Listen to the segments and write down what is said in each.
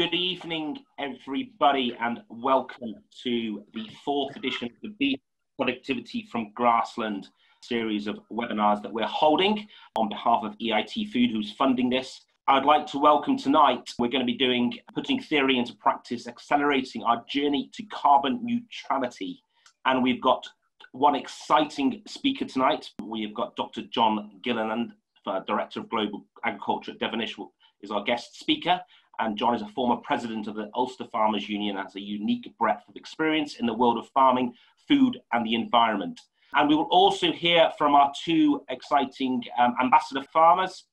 Good evening, everybody, and welcome to the fourth edition of the Beef Productivity from Grassland series of webinars that we're holding on behalf of EIT Food, who's funding this. I'd like to welcome tonight, we're going to be doing putting theory into practice, accelerating our journey to carbon neutrality. And we've got one exciting speaker tonight. We've got Dr. John Gilliland, uh, Director of Global Agriculture at Devenish, is our guest speaker and John is a former president of the Ulster Farmers Union and has a unique breadth of experience in the world of farming, food, and the environment. And we will also hear from our two exciting um, ambassador farmers,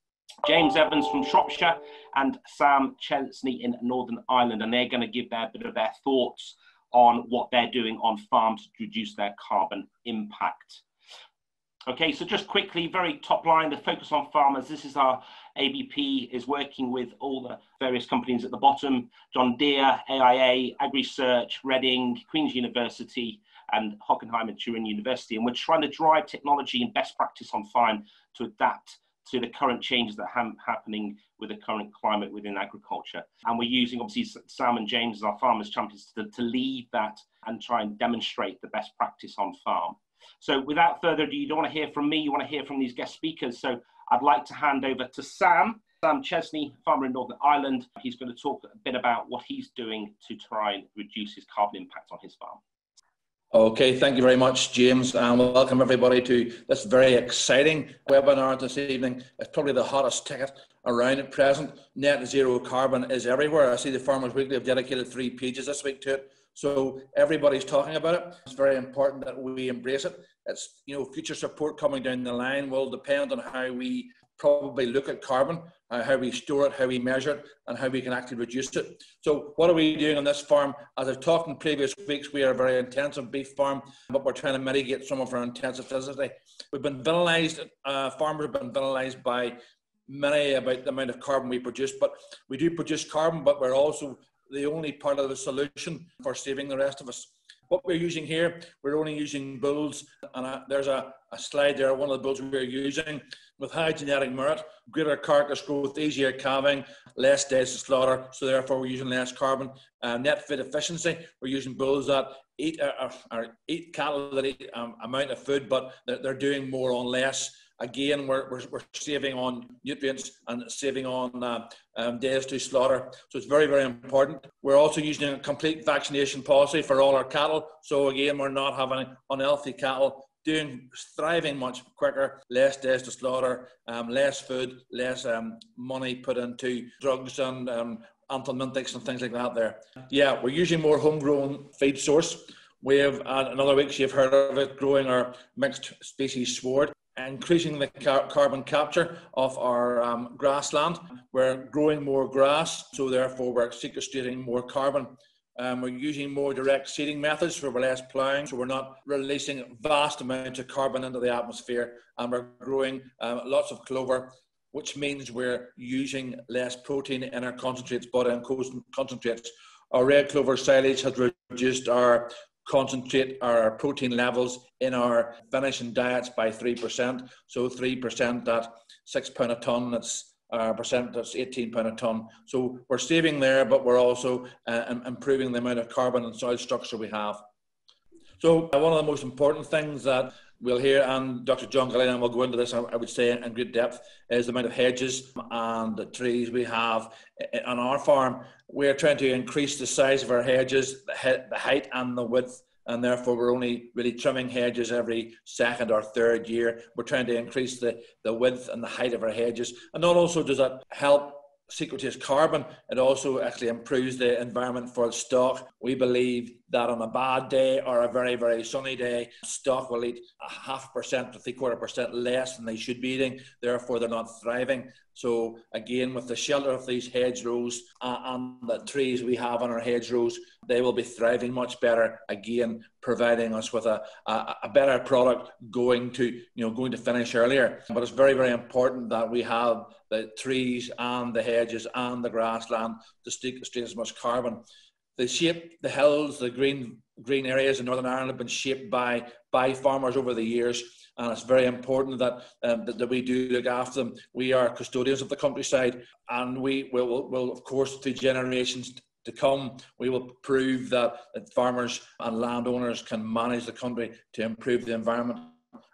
James Evans from Shropshire and Sam Chesney in Northern Ireland, and they're going to give their bit of their thoughts on what they're doing on farms to reduce their carbon impact. Okay, so just quickly, very top line, the focus on farmers. This is our ABP is working with all the various companies at the bottom, John Deere, AIA, AgriSearch, Reading, Queen's University, and Hohenheim and Turin University. And we're trying to drive technology and best practice on farm to adapt to the current changes that are happening with the current climate within agriculture. And we're using, obviously, Sam and James as our farmers champions to, to lead that and try and demonstrate the best practice on farm. So without further ado, you don't want to hear from me, you want to hear from these guest speakers. So I'd like to hand over to Sam, Sam Chesney, farmer in Northern Ireland. He's going to talk a bit about what he's doing to try and reduce his carbon impact on his farm. Okay, thank you very much, James, and welcome everybody to this very exciting webinar this evening. It's probably the hottest ticket around at present. Net zero carbon is everywhere. I see the Farmers Weekly have dedicated three pages this week to it. So everybody's talking about it. It's very important that we embrace it. It's you know future support coming down the line will depend on how we probably look at carbon, uh, how we store it, how we measure it, and how we can actually reduce it. So what are we doing on this farm? As I've talked in previous weeks, we are a very intensive beef farm, but we're trying to mitigate some of our intensivity. We've been villainized, uh, farmers have been villainized by many about the amount of carbon we produce, but we do produce carbon, but we're also the only part of the solution for saving the rest of us. What we're using here, we're only using bulls, and a, there's a, a, slide there, one of the bulls we're using with high genetic merit, greater carcass growth, easier calving, less days to slaughter, so therefore we're using less carbon. Uh, net feed efficiency, we're using bulls that eat, uh, uh, eat cattle that eat um, amount of food, but they're, they're doing more on less again, we're, we're, we're, saving on nutrients and saving on uh, um, days to slaughter. So it's very, very important. We're also using a complete vaccination policy for all our cattle. So again, we're not having unhealthy cattle doing thriving much quicker, less days to slaughter, um, less food, less um, money put into drugs and um, anthelmintics and things like that. There, yeah, we're using more homegrown feed source. We have uh, another week you've heard of it growing our mixed species sward increasing the car- carbon capture of our um, grassland. We're growing more grass, so therefore we're sequestrating more carbon. Um, we're using more direct seeding methods for less ploughing, so we're not releasing vast amounts of carbon into the atmosphere, and we're growing um, lots of clover, which means we're using less protein in our concentrates, but in concentrates. Our red clover silage has reduced our concentrate our protein levels in our finishing diets by 3%. So 3%, that six pound a ton, that's uh, percent, that's 18 pound a ton. So we're saving there, but we're also uh, improving the amount of carbon and soil structure we have. So uh, one of the most important things that we'll hear, um, and Dr. John Gilliland will go into this, I would say, in great depth, is the amount of hedges and the trees we have on our farm. We're trying to increase the size of our hedges, the, the height and the width and therefore we're only really trimming hedges every second or third year. We're trying to increase the, the width and the height of our hedges. And not also does that help sequestrate carbon, it also actually improves the environment for stock. We believe that on a bad day or a very, very sunny day, stock will eat a half percent to three quarter percent less than they should be eating. Therefore, they're not thriving. So, again, with the shelter of these hedgerows uh, and the trees we have on our hedgerows, they will be thriving much better. Again, providing us with a, a, a better product going to you know going to finish earlier. But it's very, very important that we have the trees and the hedges and the grassland to sequestrate as much carbon. The shape, the hills, the green green areas in Northern Ireland have been shaped by, by farmers over the years. And it's very important that, um, that, that, we do look after them. We are custodians of the countryside, and we will, will of course, through generations to come, we will prove that, farmers and landowners can manage the country to improve the environment.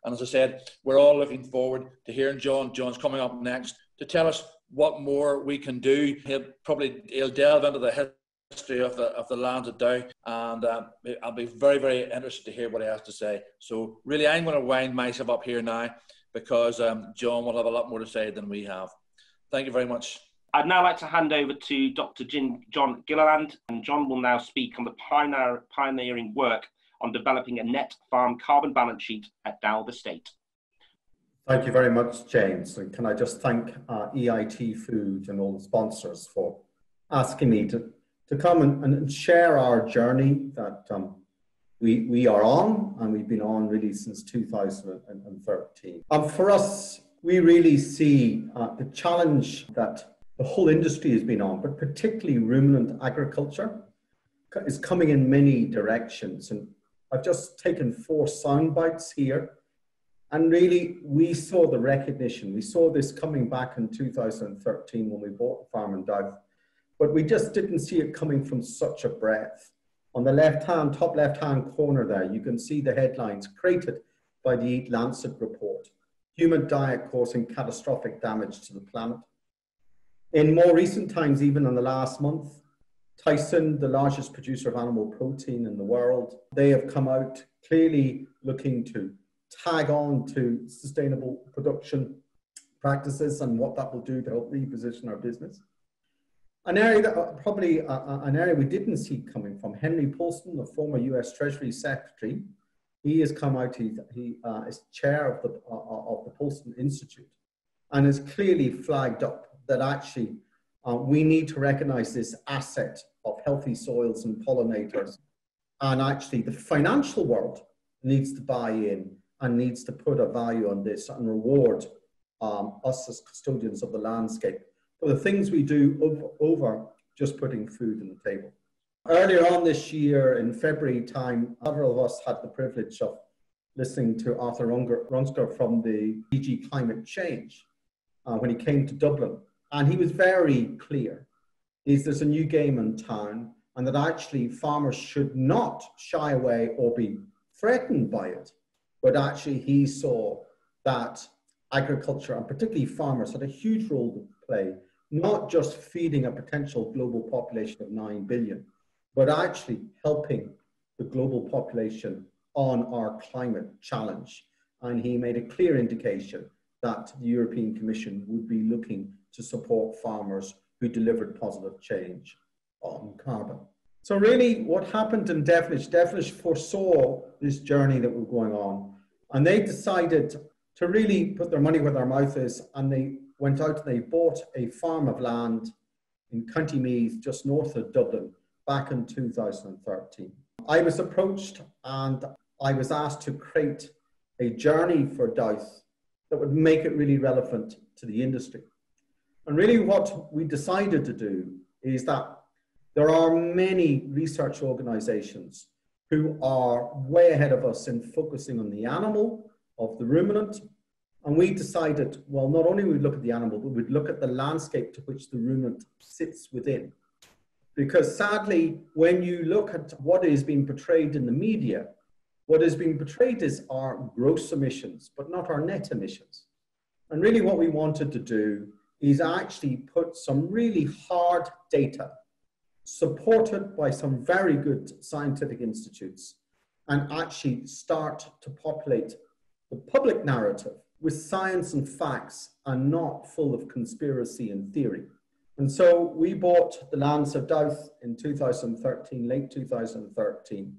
And as I said, we're all looking forward to hearing John. John's coming up next to tell us what more we can do. He'll probably he'll delve into the history of the of the land of Dowth, and um, I'll be very very interested to hear what he has to say. So really, I'm going to wind myself up here now because um, John will have a lot more to say than we have. Thank you very much. I'd now like to hand over to Dr. John Gilliland, and John will now speak on the pioneer, pioneering work on developing a net farm carbon balance sheet at Dowth Estate. Thank you very much, James. And can I just thank uh, EIT Food and all the sponsors for asking me to, to come and, and share our journey that um, we, we are on, and we've been on really since 2013. Um, for us, we really see uh, the challenge that the whole industry has been on, but particularly ruminant agriculture is coming in many directions. And I've just taken four sound bites here and really, we saw the recognition. We saw this coming back in 2013 when we bought Farm and Dowth, but we just didn't see it coming from such a breadth. On the left hand, top left hand corner there, you can see the headlines created by the Eat Lancet report human diet causing catastrophic damage to the planet. In more recent times, even in the last month, Tyson, the largest producer of animal protein in the world, they have come out clearly looking to tag on to sustainable production practices and what that will do to help reposition our business. An area that uh, probably uh, uh, an area we didn't see coming from Henry Paulson, the former U.S. Treasury Secretary. He has come out. He, he uh, is chair of the uh, uh, of the Paulson Institute, and has clearly flagged up that actually we need to recognise this asset of healthy soils and pollinators, and actually the financial world needs to buy in and needs to put a value on this and reward um, us as custodians of the landscape for the things we do over, over just putting food on the table. Earlier on this year, in February time, several of us had the privilege of listening to Arthur Runsker from the DG Climate Change uh, when he came to Dublin. And he was very clear, is there's a new game in town and that actually farmers should not shy away or be threatened by it but actually he saw that agriculture and particularly farmers had a huge role to play, not just feeding a potential global population of 9 billion, but actually helping the global population on our climate challenge. And he made a clear indication that the European Commission would be looking to support farmers who delivered positive change on carbon. So really what happened in Devenish, Devenish foresaw this journey that was going on and they decided to really put their money where their mouth is and they went out and they bought a farm of land in County Meath, just north of Dublin, back in 2013. I was approached and I was asked to create a journey for Dowth that would make it really relevant to the industry. And really, what we decided to do is that there are many research organizations who are way ahead of us in focusing on the animal of the ruminant. And we decided, well, not only would we look at the animal, but we'd look at the landscape to which the ruminant sits within. Because sadly, when you look at what is being portrayed in the media, what is being portrayed is our gross emissions, but not our net emissions. And really what we wanted to do is actually put some really hard data supported by some very good scientific institutes, and actually start to populate the public narrative with science and facts and not full of conspiracy and theory. And so we bought the lands of Dowth in 2013, late 2013.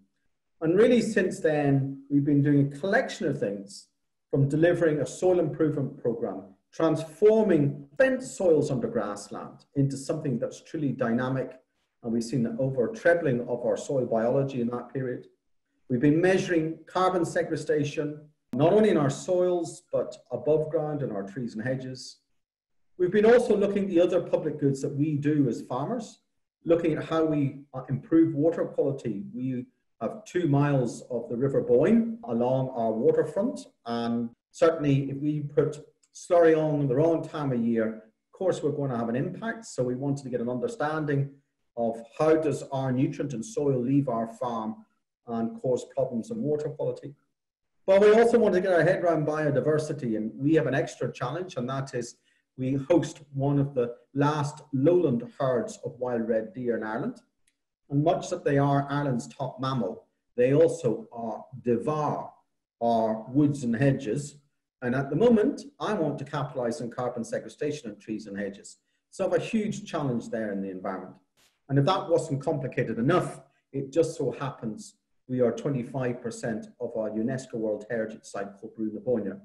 And really since then, we've been doing a collection of things from delivering a soil improvement program, transforming bent soils under grassland into something that's truly dynamic and we've seen an over trebling of our soil biology in that period. We've been measuring carbon sequestration, not only in our soils, but above ground in our trees and hedges. We've been also looking at the other public goods that we do as farmers, looking at how we uh, improve water quality. We have two miles of the River Boyne along our waterfront. And certainly, if we put slurry on the wrong time of year, of course, we're going to have an impact. So we wanted to get an understanding of how does our nutrient and soil leave our farm and cause problems in water quality. But we also want to get our head around biodiversity, and we have an extra challenge, and that is we host one of the last lowland herds of wild red deer in Ireland. And much that they are Ireland's top mammal, they also are devour our woods and hedges. And at the moment, I want to capitalize on carbon sequestration in trees and hedges. So I have a huge challenge there in the environment. And if that wasn't complicated enough, it just so happens we are 25% of our UNESCO World Heritage Site called Brú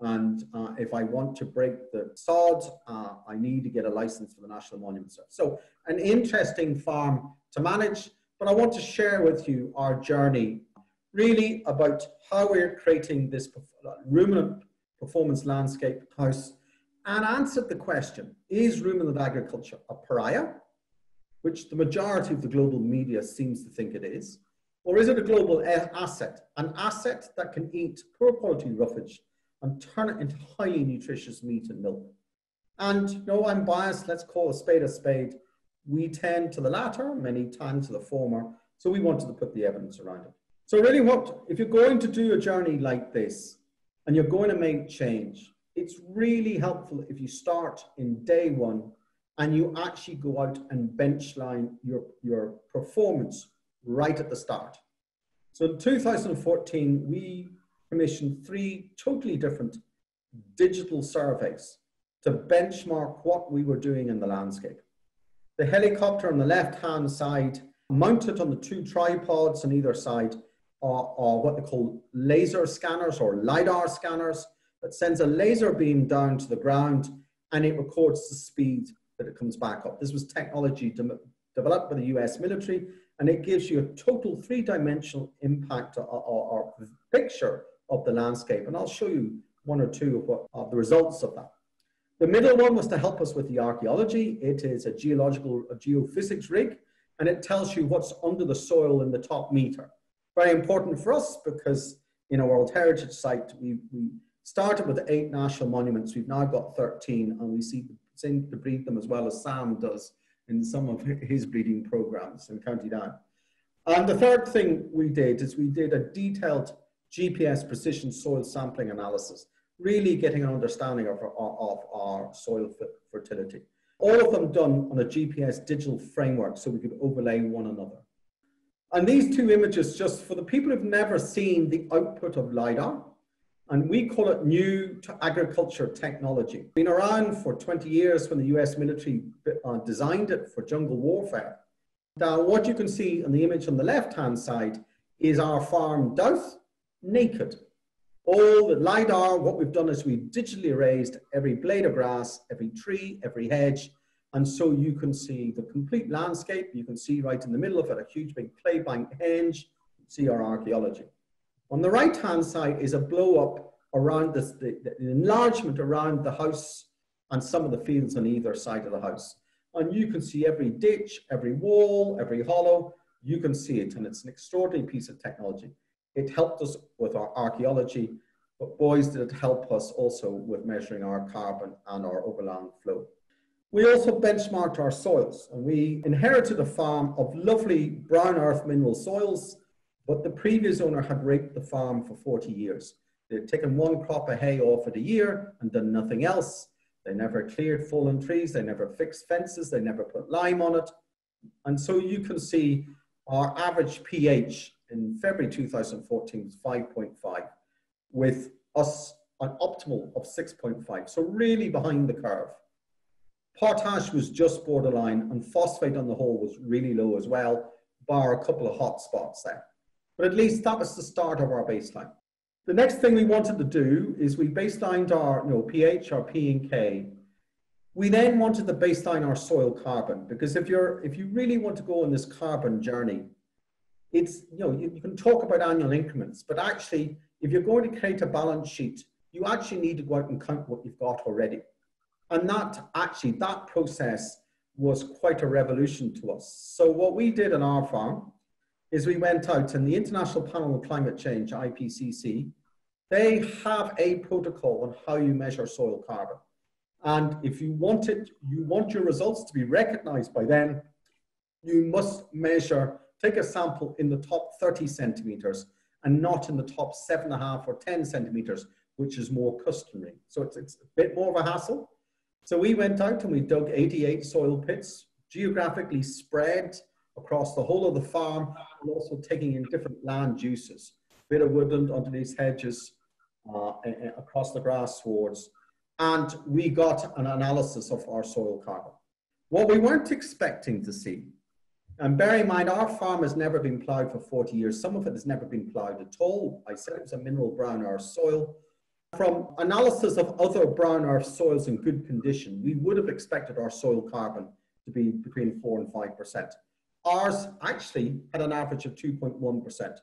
And uh, if I want to break the sod, uh, I need to get a license for the National Monument Service. So an interesting farm to manage, but I want to share with you our journey really about how we're creating this ruminant performance landscape house and answered the question, is ruminant agriculture a pariah, which the majority of the global media seems to think it is, or is it a global asset, an asset that can eat poor quality roughage and turn it into highly nutritious meat and milk? And no, I'm biased, let's call a spade a spade. We tend to the latter, many times to the former, so we wanted to put the evidence around it. So really what, if you're going to do a journey like this and you're going to make change, it's really helpful if you start in day one and you actually go out and benchline your, your performance right at the start. So in 2014, we commissioned three totally different digital surveys to benchmark what we were doing in the landscape. The helicopter on the left-hand side, mounted on the two tripods on either side, are, are what they call laser scanners or LiDAR scanners that sends a laser beam down to the ground and it records the speed that it comes back up. This was technology de developed by the US military and it gives you a total three-dimensional impact or, or, or, picture of the landscape. And I'll show you one or two of, what, of the results of that. The middle one was to help us with the archaeology. It is a geological a geophysics rig, and it tells you what's under the soil in the top meter. Very important for us because in a World Heritage Site, we, we started with eight national monuments. We've now got 13, and we see, seem to breed them as well as Sam does in some of his breeding programs in County Down. And the third thing we did is we did a detailed GPS precision soil sampling analysis, really getting an understanding of our, of our soil fertility. All of them done on a GPS digital framework so we could overlay one another. And these two images, just for the people who've never seen the output of LiDAR, and we call it new to agriculture technology. Been around for 20 years when the US military uh, designed it for jungle warfare. Now, what you can see in the image on the left-hand side is our farm Dowth, naked. All the LiDAR, what we've done is we've digitally erased every blade of grass, every tree, every hedge, and so you can see the complete landscape. You can see right in the middle of it a huge big clay bank henge, see our archaeology. On the right-hand side is a blow up around this, the, the enlargement around the house and some of the fields on either side of the house. And you can see every ditch, every wall, every hollow, you can see it. And it's an extraordinary piece of technology. It helped us with our archaeology, but boys, did it help us also with measuring our carbon and our overland flow. We also benchmarked our soils and we inherited a farm of lovely brown earth mineral soils but the previous owner had raped the farm for 40 years. They'd taken one crop of hay off it a year and done nothing else. They never cleared fallen trees, they never fixed fences, they never put lime on it. And so you can see our average pH in February 2014 was 5.5, with us an optimal of 6.5, so really behind the curve. Potash was just borderline, and phosphate on the whole was really low as well, bar a couple of hot spots there. But at least that was the start of our baseline. The next thing we wanted to do is we baselined our you know, pH, our P and K. We then wanted to baseline our soil carbon because if you're if you really want to go on this carbon journey, it's you know you, you can talk about annual increments, but actually if you're going to create a balance sheet, you actually need to go out and count what you've got already. And that actually that process was quite a revolution to us. So what we did on our farm is we went out and the International Panel on Climate Change, IPCC, they have a protocol on how you measure soil carbon. And if you want it, you want your results to be recognized by them, you must measure, take a sample in the top 30 centimeters and not in the top seven and a half or 10 centimeters, which is more customary. So it's, it's a bit more of a hassle. So we went out and we dug 88 soil pits, geographically spread across the whole of the farm, and also taking in different land uses, bit of woodland underneath hedges, uh, across the grass swards, and we got an analysis of our soil carbon. What we weren't expecting to see, and bear in mind, our farm has never been ploughed for 40 years. Some of it has never been ploughed at all. I said it was a mineral brown our soil. From analysis of other brown earth soils in good condition, we would have expected our soil carbon to be between 4 and 5%. Ours actually had an average of 2.1%,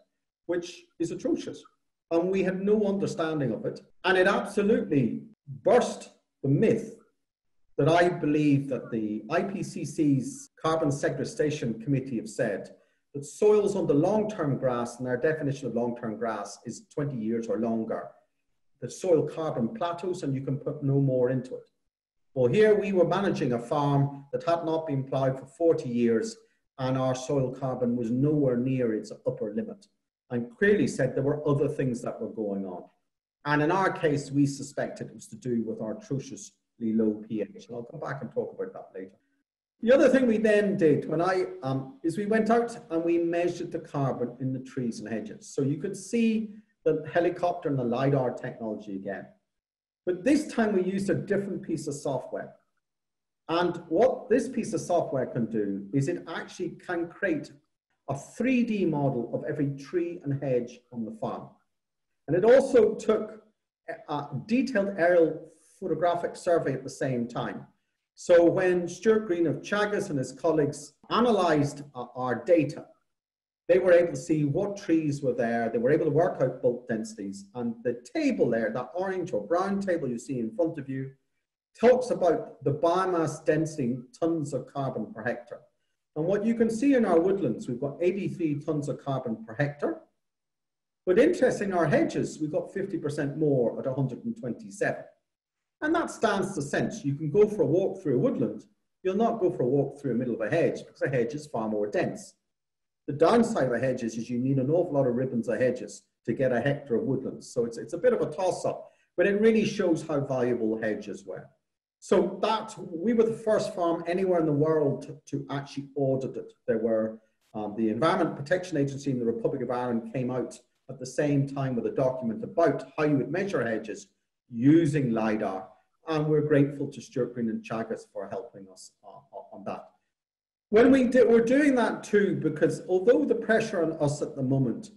which is atrocious. And we had no understanding of it. And it absolutely burst the myth that I believe that the IPCC's Carbon Sequestration Committee have said that soils on the long-term grass, and our definition of long-term grass is 20 years or longer, the soil carbon plateaus and you can put no more into it. Well, here we were managing a farm that had not been ploughed for 40 years and our soil carbon was nowhere near its upper limit and clearly said there were other things that were going on. And in our case, we suspected it was to do with our atrociously low pH. And I'll come back and talk about that later. The other thing we then did when I um, is we went out and we measured the carbon in the trees and hedges. So you could see the helicopter and the LiDAR technology again. But this time we used a different piece of software. And what this piece of software can do is it actually can create a 3D model of every tree and hedge on the farm. And it also took a detailed aerial photographic survey at the same time. So when Stuart Green of Teagasc and his colleagues analyzed uh, our data, they were able to see what trees were there. They were able to work out bulk densities. And the table there, that orange or brown table you see in front of you, talks about the biomass density tons of carbon per hectare. And what you can see in our woodlands, we've got 83 tons of carbon per hectare. But interesting, our hedges, we've got 50% more at 127. And that stands to sense. You can go for a walk through a woodland. You'll not go for a walk through the middle of a hedge because a hedge is far more dense. The downside of a hedges is you need an awful lot of ribbons of hedges to get a hectare of woodlands. So it's, it's a bit of a toss up, but it really shows how valuable hedges were. So that we were the first farm anywhere in the world to, to actually audit it. There were um, the Environment Protection Agency in the Republic of Ireland came out at the same time with a document about how you would measure hedges using LiDAR. And we're grateful to Stuart Green and Teagasc for helping us uh, on that. When we did, we're doing that too, because although the pressure on us at the moment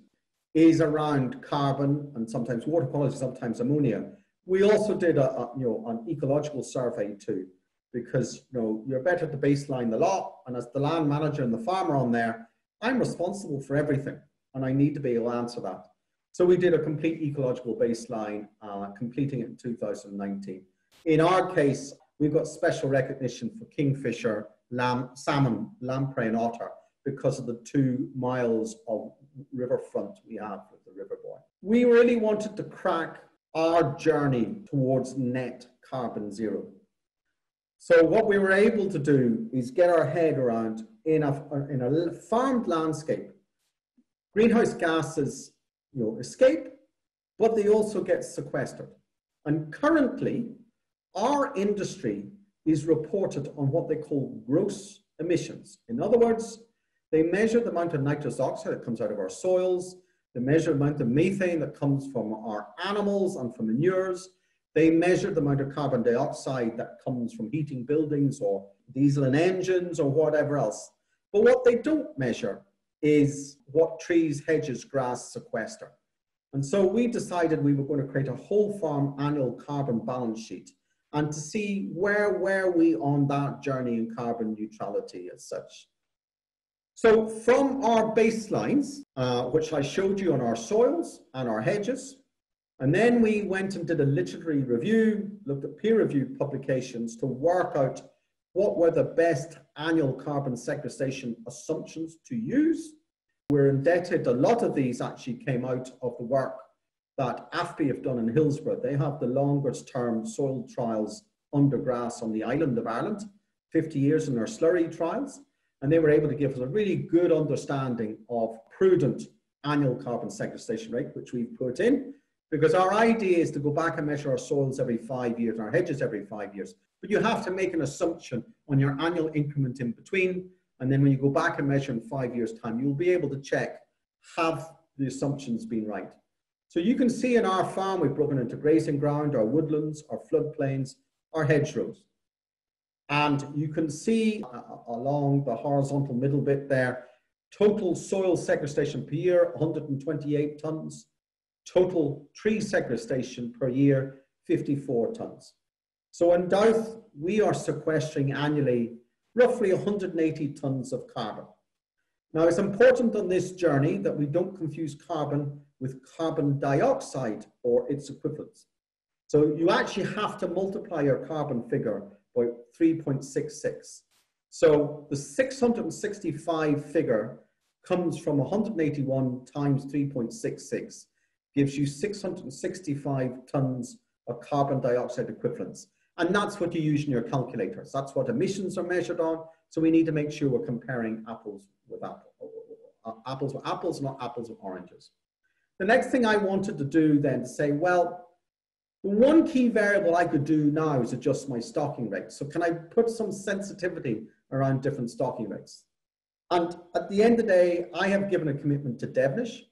is around carbon and sometimes water quality, sometimes ammonia, we also did a, a, you know an ecological survey too, because you know you're better to baseline the lot, and as the land manager and the farmer on there, I'm responsible for everything, and I need to be able to answer that. So we did a complete ecological baseline, uh, completing it in 2019. In our case, we've got special recognition for kingfisher, lamb, salmon, lamprey, and otter because of the two miles of riverfront we have with the River Boyne. We really wanted to crack our journey towards net carbon zero. So what we were able to do is get our head around in a, in a farmed landscape, greenhouse gases you know, escape, but they also get sequestered. And currently, our industry is reported on what they call gross emissions. In other words, they measure the amount of nitrous oxide that comes out of our soils, they measure the amount of methane that comes from our animals and from manures. They measure the amount of carbon dioxide that comes from heating buildings or diesel and engines or whatever else. But what they don't measure is what trees, hedges, grass sequester. And so we decided we were going to create a whole farm annual carbon balance sheet and to see where were we on that journey in carbon neutrality as such. So from our baselines, uh, which I showed you on our soils and our hedges, and then we went and did a literary review, looked at peer-reviewed publications to work out what were the best annual carbon sequestration assumptions to use. We're indebted, a lot of these actually came out of the work that AFBI have done in Hillsborough. They have the longest term soil trials under grass on the island of Ireland, 50 years in their slurry trials. And they were able to give us a really good understanding of prudent annual carbon sequestration rate, which we've put in, because our idea is to go back and measure our soils every five years, our hedges every five years. But you have to make an assumption on your annual increment in between. And then when you go back and measure in five years' time, you'll be able to check, have the assumptions been right? So you can see in our farm, we've broken into grazing ground, our woodlands, our floodplains, our hedgerows. And you can see uh, along the horizontal middle bit there, total soil sequestration per year, 128 tons. Total tree sequestration per year, 54 tons. So in Dowth, we are sequestering annually roughly 180 tons of carbon. Now it's important on this journey that we don't confuse carbon with carbon dioxide or its equivalents. So you actually have to multiply your carbon figure by 3.66. So the 665 figure comes from 181 times 3.66, gives you 665 tons of carbon dioxide equivalents. And that's what you use in your calculators. That's what emissions are measured on. So we need to make sure we're comparing apples with apples, apples with apples, not apples with oranges. The next thing I wanted to do then to say, well, one key variable I could do now is adjust my stocking rate. So can I put some sensitivity around different stocking rates? And at the end of the day, I have given a commitment to Devenish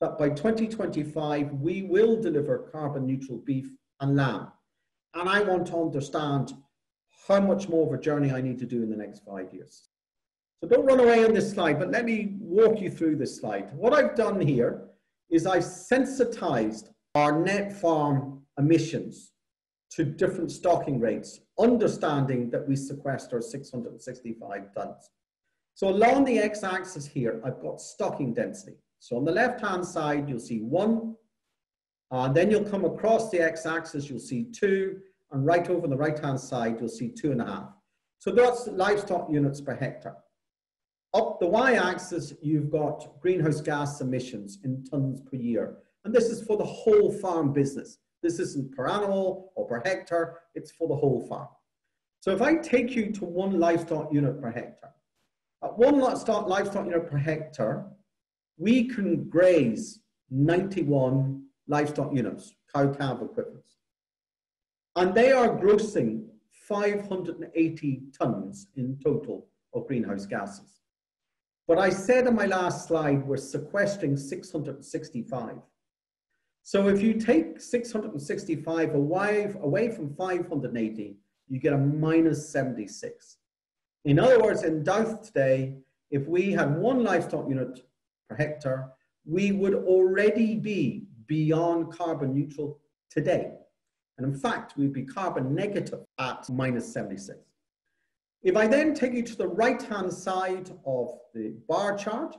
that by 2025, we will deliver carbon neutral beef and lamb. And I want to understand how much more of a journey I need to do in the next five years. So don't run away on this slide, but let me walk you through this slide. What I've done here is I've sensitized our net farm emissions to different stocking rates, understanding that we sequester 665 tons. So along the x-axis here, I've got stocking density. So on the left-hand side, you'll see one, and then you'll come across the x-axis, you'll see two, and right over on the right-hand side, you'll see two and a half. So that's livestock units per hectare. Up the y-axis, you've got greenhouse gas emissions in tons per year. And this is for the whole farm business. This isn't per animal or per hectare, it's for the whole farm. So if I take you to one livestock unit per hectare, at one livestock, livestock unit per hectare, we can graze 91 livestock units, cow-calf equivalents. And they are grossing 580 tons in total of greenhouse gases. But I said in my last slide, we're sequestering 665. So if you take 665 away, away from 580, you get a minus 76. In other words, in Dowth today, if we had one livestock unit per hectare, we would already be beyond carbon neutral today. And in fact, we'd be carbon negative at minus 76. If I then take you to the right-hand side of the bar chart,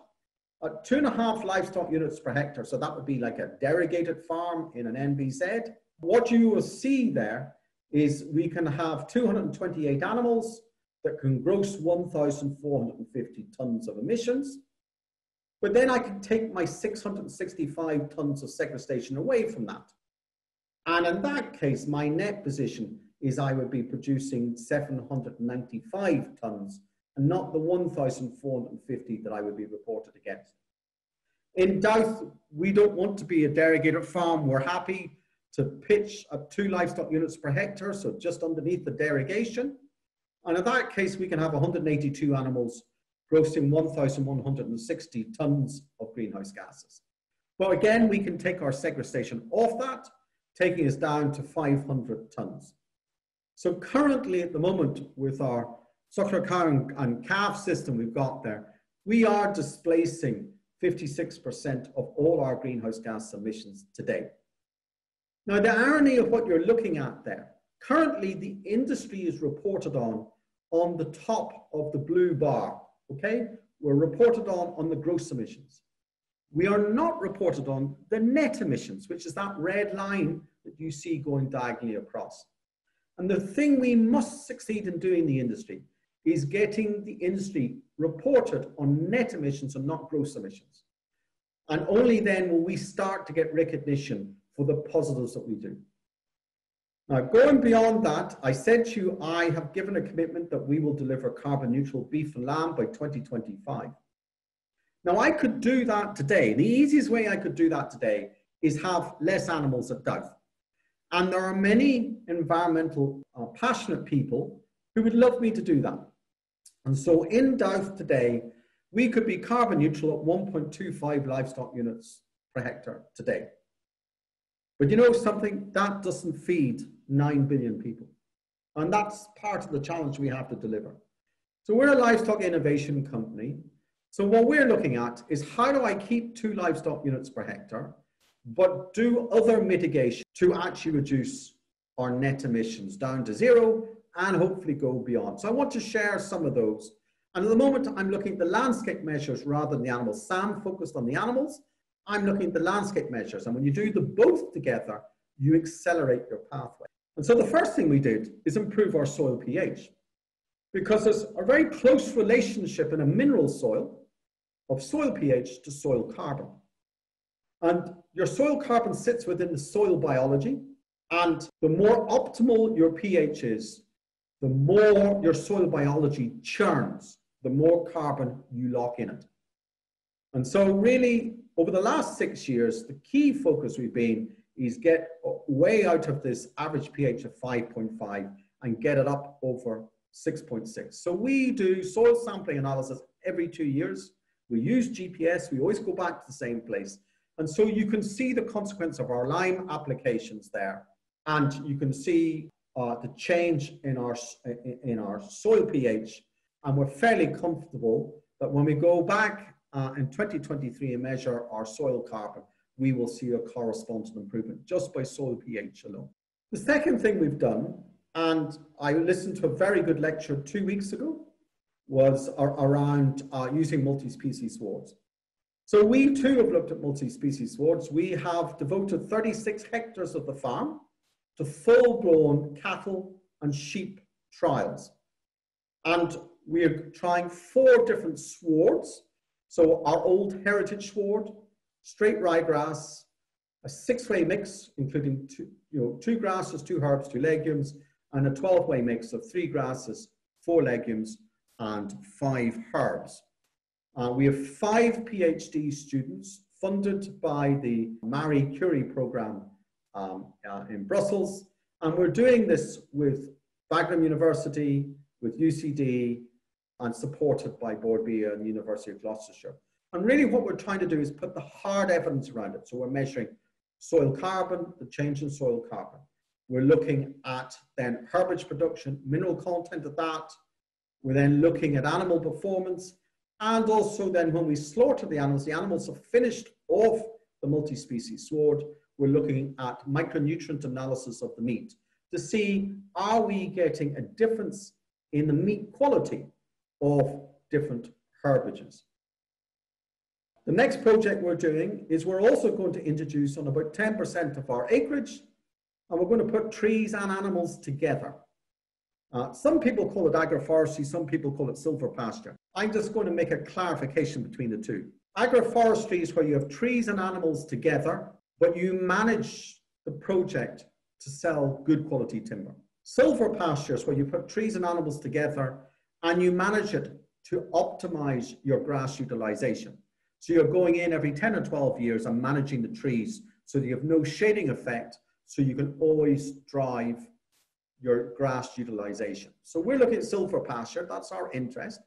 at two and a half livestock units per hectare, so that would be like a derogated farm in an NVZ. what you will see there is we can have 228 animals that can gross 1,450 tons of emissions. But then I can take my 665 tons of sequestration away from that. And in that case, my net position is I would be producing 795 tons and not the 1,450 that I would be reported against. In Dowth, we don't want to be a derogated farm. We're happy to pitch at two livestock units per hectare, so just underneath the derogation. And in that case, we can have 182 animals grossing 1,160 tons of greenhouse gases. But again, we can take our sequestration off that, taking us down to 500 tons. So currently at the moment with our suckler cow and, and calf system we've got there, we are displacing 56% of all our greenhouse gas emissions today. Now the irony of what you're looking at there, currently the industry is reported on on the top of the blue bar, okay? We're reported on on the gross emissions. We are not reported on the net emissions, which is that red line that you see going diagonally across. And the thing we must succeed in doing in the industry is getting the industry reported on net emissions and not gross emissions. And only then will we start to get recognition for the positives that we do. Now, going beyond that, I said to you, I have given a commitment that we will deliver carbon neutral beef and lamb by 2025. Now, I could do that today. The easiest way I could do that today is have less animals at Dowth. And there are many environmental uh, passionate people who would love me to do that. And so in Dowth today, we could be carbon neutral at 1.25 livestock units per hectare today. But you know something? That doesn't feed 9 billion people. And that's part of the challenge we have to deliver. So we're a livestock innovation company. So what we're looking at is how do I keep two livestock units per hectare, but do other mitigation to actually reduce our net emissions down to zero and hopefully go beyond. So I want to share some of those. And at the moment, I'm looking at the landscape measures rather than the animals. Sam focused on the animals. I'm looking at the landscape measures. And when you do the both together, you accelerate your pathway. And so the first thing we did is improve our soil pH because there's a very close relationship in a mineral soil of soil pH to soil carbon. And your soil carbon sits within the soil biology. And the more optimal your pH is, the more your soil biology churns, the more carbon you lock in it. And so really, over the last six years, the key focus we've been is get way out of this average pH of 5.5 and get it up over 6.6. So we do soil sampling analysis every two years. We use GPS, we always go back to the same place. And so you can see the consequence of our lime applications there. And you can see uh, the change in our, in our soil pH. And we're fairly comfortable that when we go back uh, in 2023 and measure our soil carbon, we will see a corresponding improvement just by soil pH alone. The second thing we've done, and I listened to a very good lecture two weeks ago, was around uh, using multi-species swards. So we too have looked at multi-species swards. We have devoted 36 hectares of the farm to full-blown cattle and sheep trials. And we're trying four different swards. So our old heritage sward, straight ryegrass, a six-way mix, including two, you know, two grasses, two herbs, two legumes, and a 12-way mix of three grasses, four legumes, and five herbs. Uh, we have five PhD students funded by the Marie Curie program um, uh, in Brussels. And we're doing this with Wageningen University, with UCD, and supported by Bord Bia and University of Gloucestershire. And really what we're trying to do is put the hard evidence around it. So we're measuring soil carbon, the change in soil carbon. We're looking at then herbage production, mineral content of that. We're then looking at animal performance. And also then when we slaughter the animals, the animals are finished off the multi-species sward. We're looking at micronutrient analysis of the meat to see are we getting a difference in the meat quality of different herbages. The next project we're doing is we're also going to introduce on about 10% of our acreage, and we're going to put trees and animals together. Uh, some people call it agroforestry, some people call it silvopasture. I'm just going to make a clarification between the two. Agroforestry is where you have trees and animals together, but you manage the project to sell good quality timber. Silvopasture is where you put trees and animals together and you manage it to optimize your grass utilization. So you're going in every 10 or 12 years and managing the trees so that you have no shading effect, so you can always drive your grass utilization. So we're looking at silvopasture, that's our interest.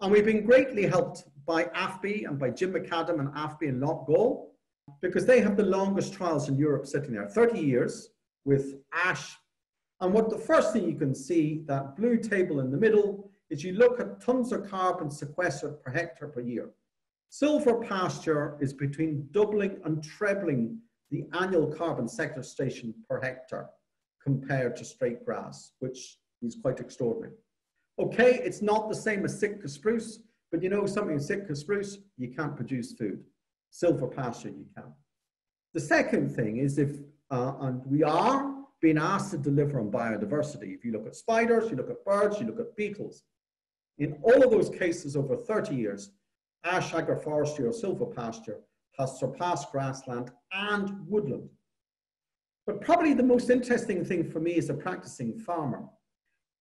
And we've been greatly helped by AFBI and by Jim McAdam and AFBI in Loughgall because they have the longest trials in Europe sitting there, 30 years with ash. And what the first thing you can see, that blue table in the middle, is you look at tons of carbon sequestered per hectare per year. Silvopasture is between doubling and trebling the annual carbon sequestration per hectare compared to straight grass, which is quite extraordinary. Okay, it's not the same as Sitka spruce, but you know something Sitka spruce, you can't produce food. Silvopasture, you can. The second thing is if, uh, and we are being asked to deliver on biodiversity. If you look at spiders, you look at birds, you look at beetles. In all of those cases over 30 years, ash agroforestry or silvopasture has surpassed grassland and woodland. But probably the most interesting thing for me as a practicing farmer,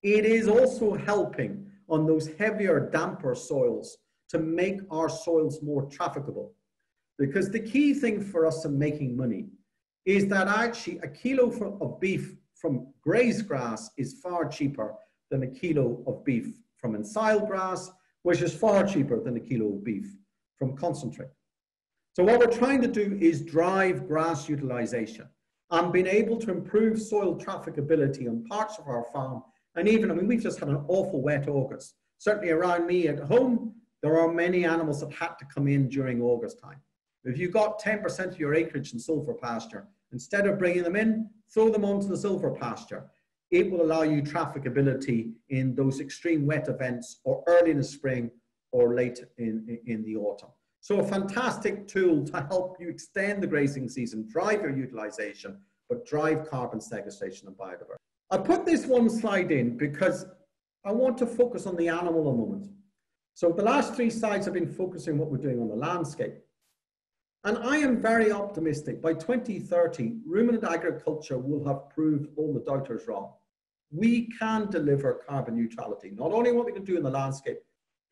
it is also helping on those heavier, damper soils to make our soils more trafficable. Because the key thing for us in making money is that actually a kilo of beef from grazed grass is far cheaper than a kilo of beef from ensiled grass, which is far cheaper than a kilo of beef from concentrate. So what we're trying to do is drive grass utilization and being able to improve soil trafficability on parts of our farm. And even, I mean, we've just had an awful wet August. Certainly around me at home, there are many animals that had to come in during August time. If you've got 10% of your acreage in silvopasture, instead of bringing them in, throw them onto the silvopasture. It will allow you trafficability in those extreme wet events or early in the spring or late in, in, in the autumn. So a fantastic tool to help you extend the grazing season, drive your utilization, but drive carbon sequestration and biodiversity. I put this one slide in because I want to focus on the animal a moment. So the last three slides have been focusing on what we're doing on the landscape. And I am very optimistic. By 2030, ruminant agriculture will have proved all the doubters wrong. We can deliver carbon neutrality, not only what we can do in the landscape,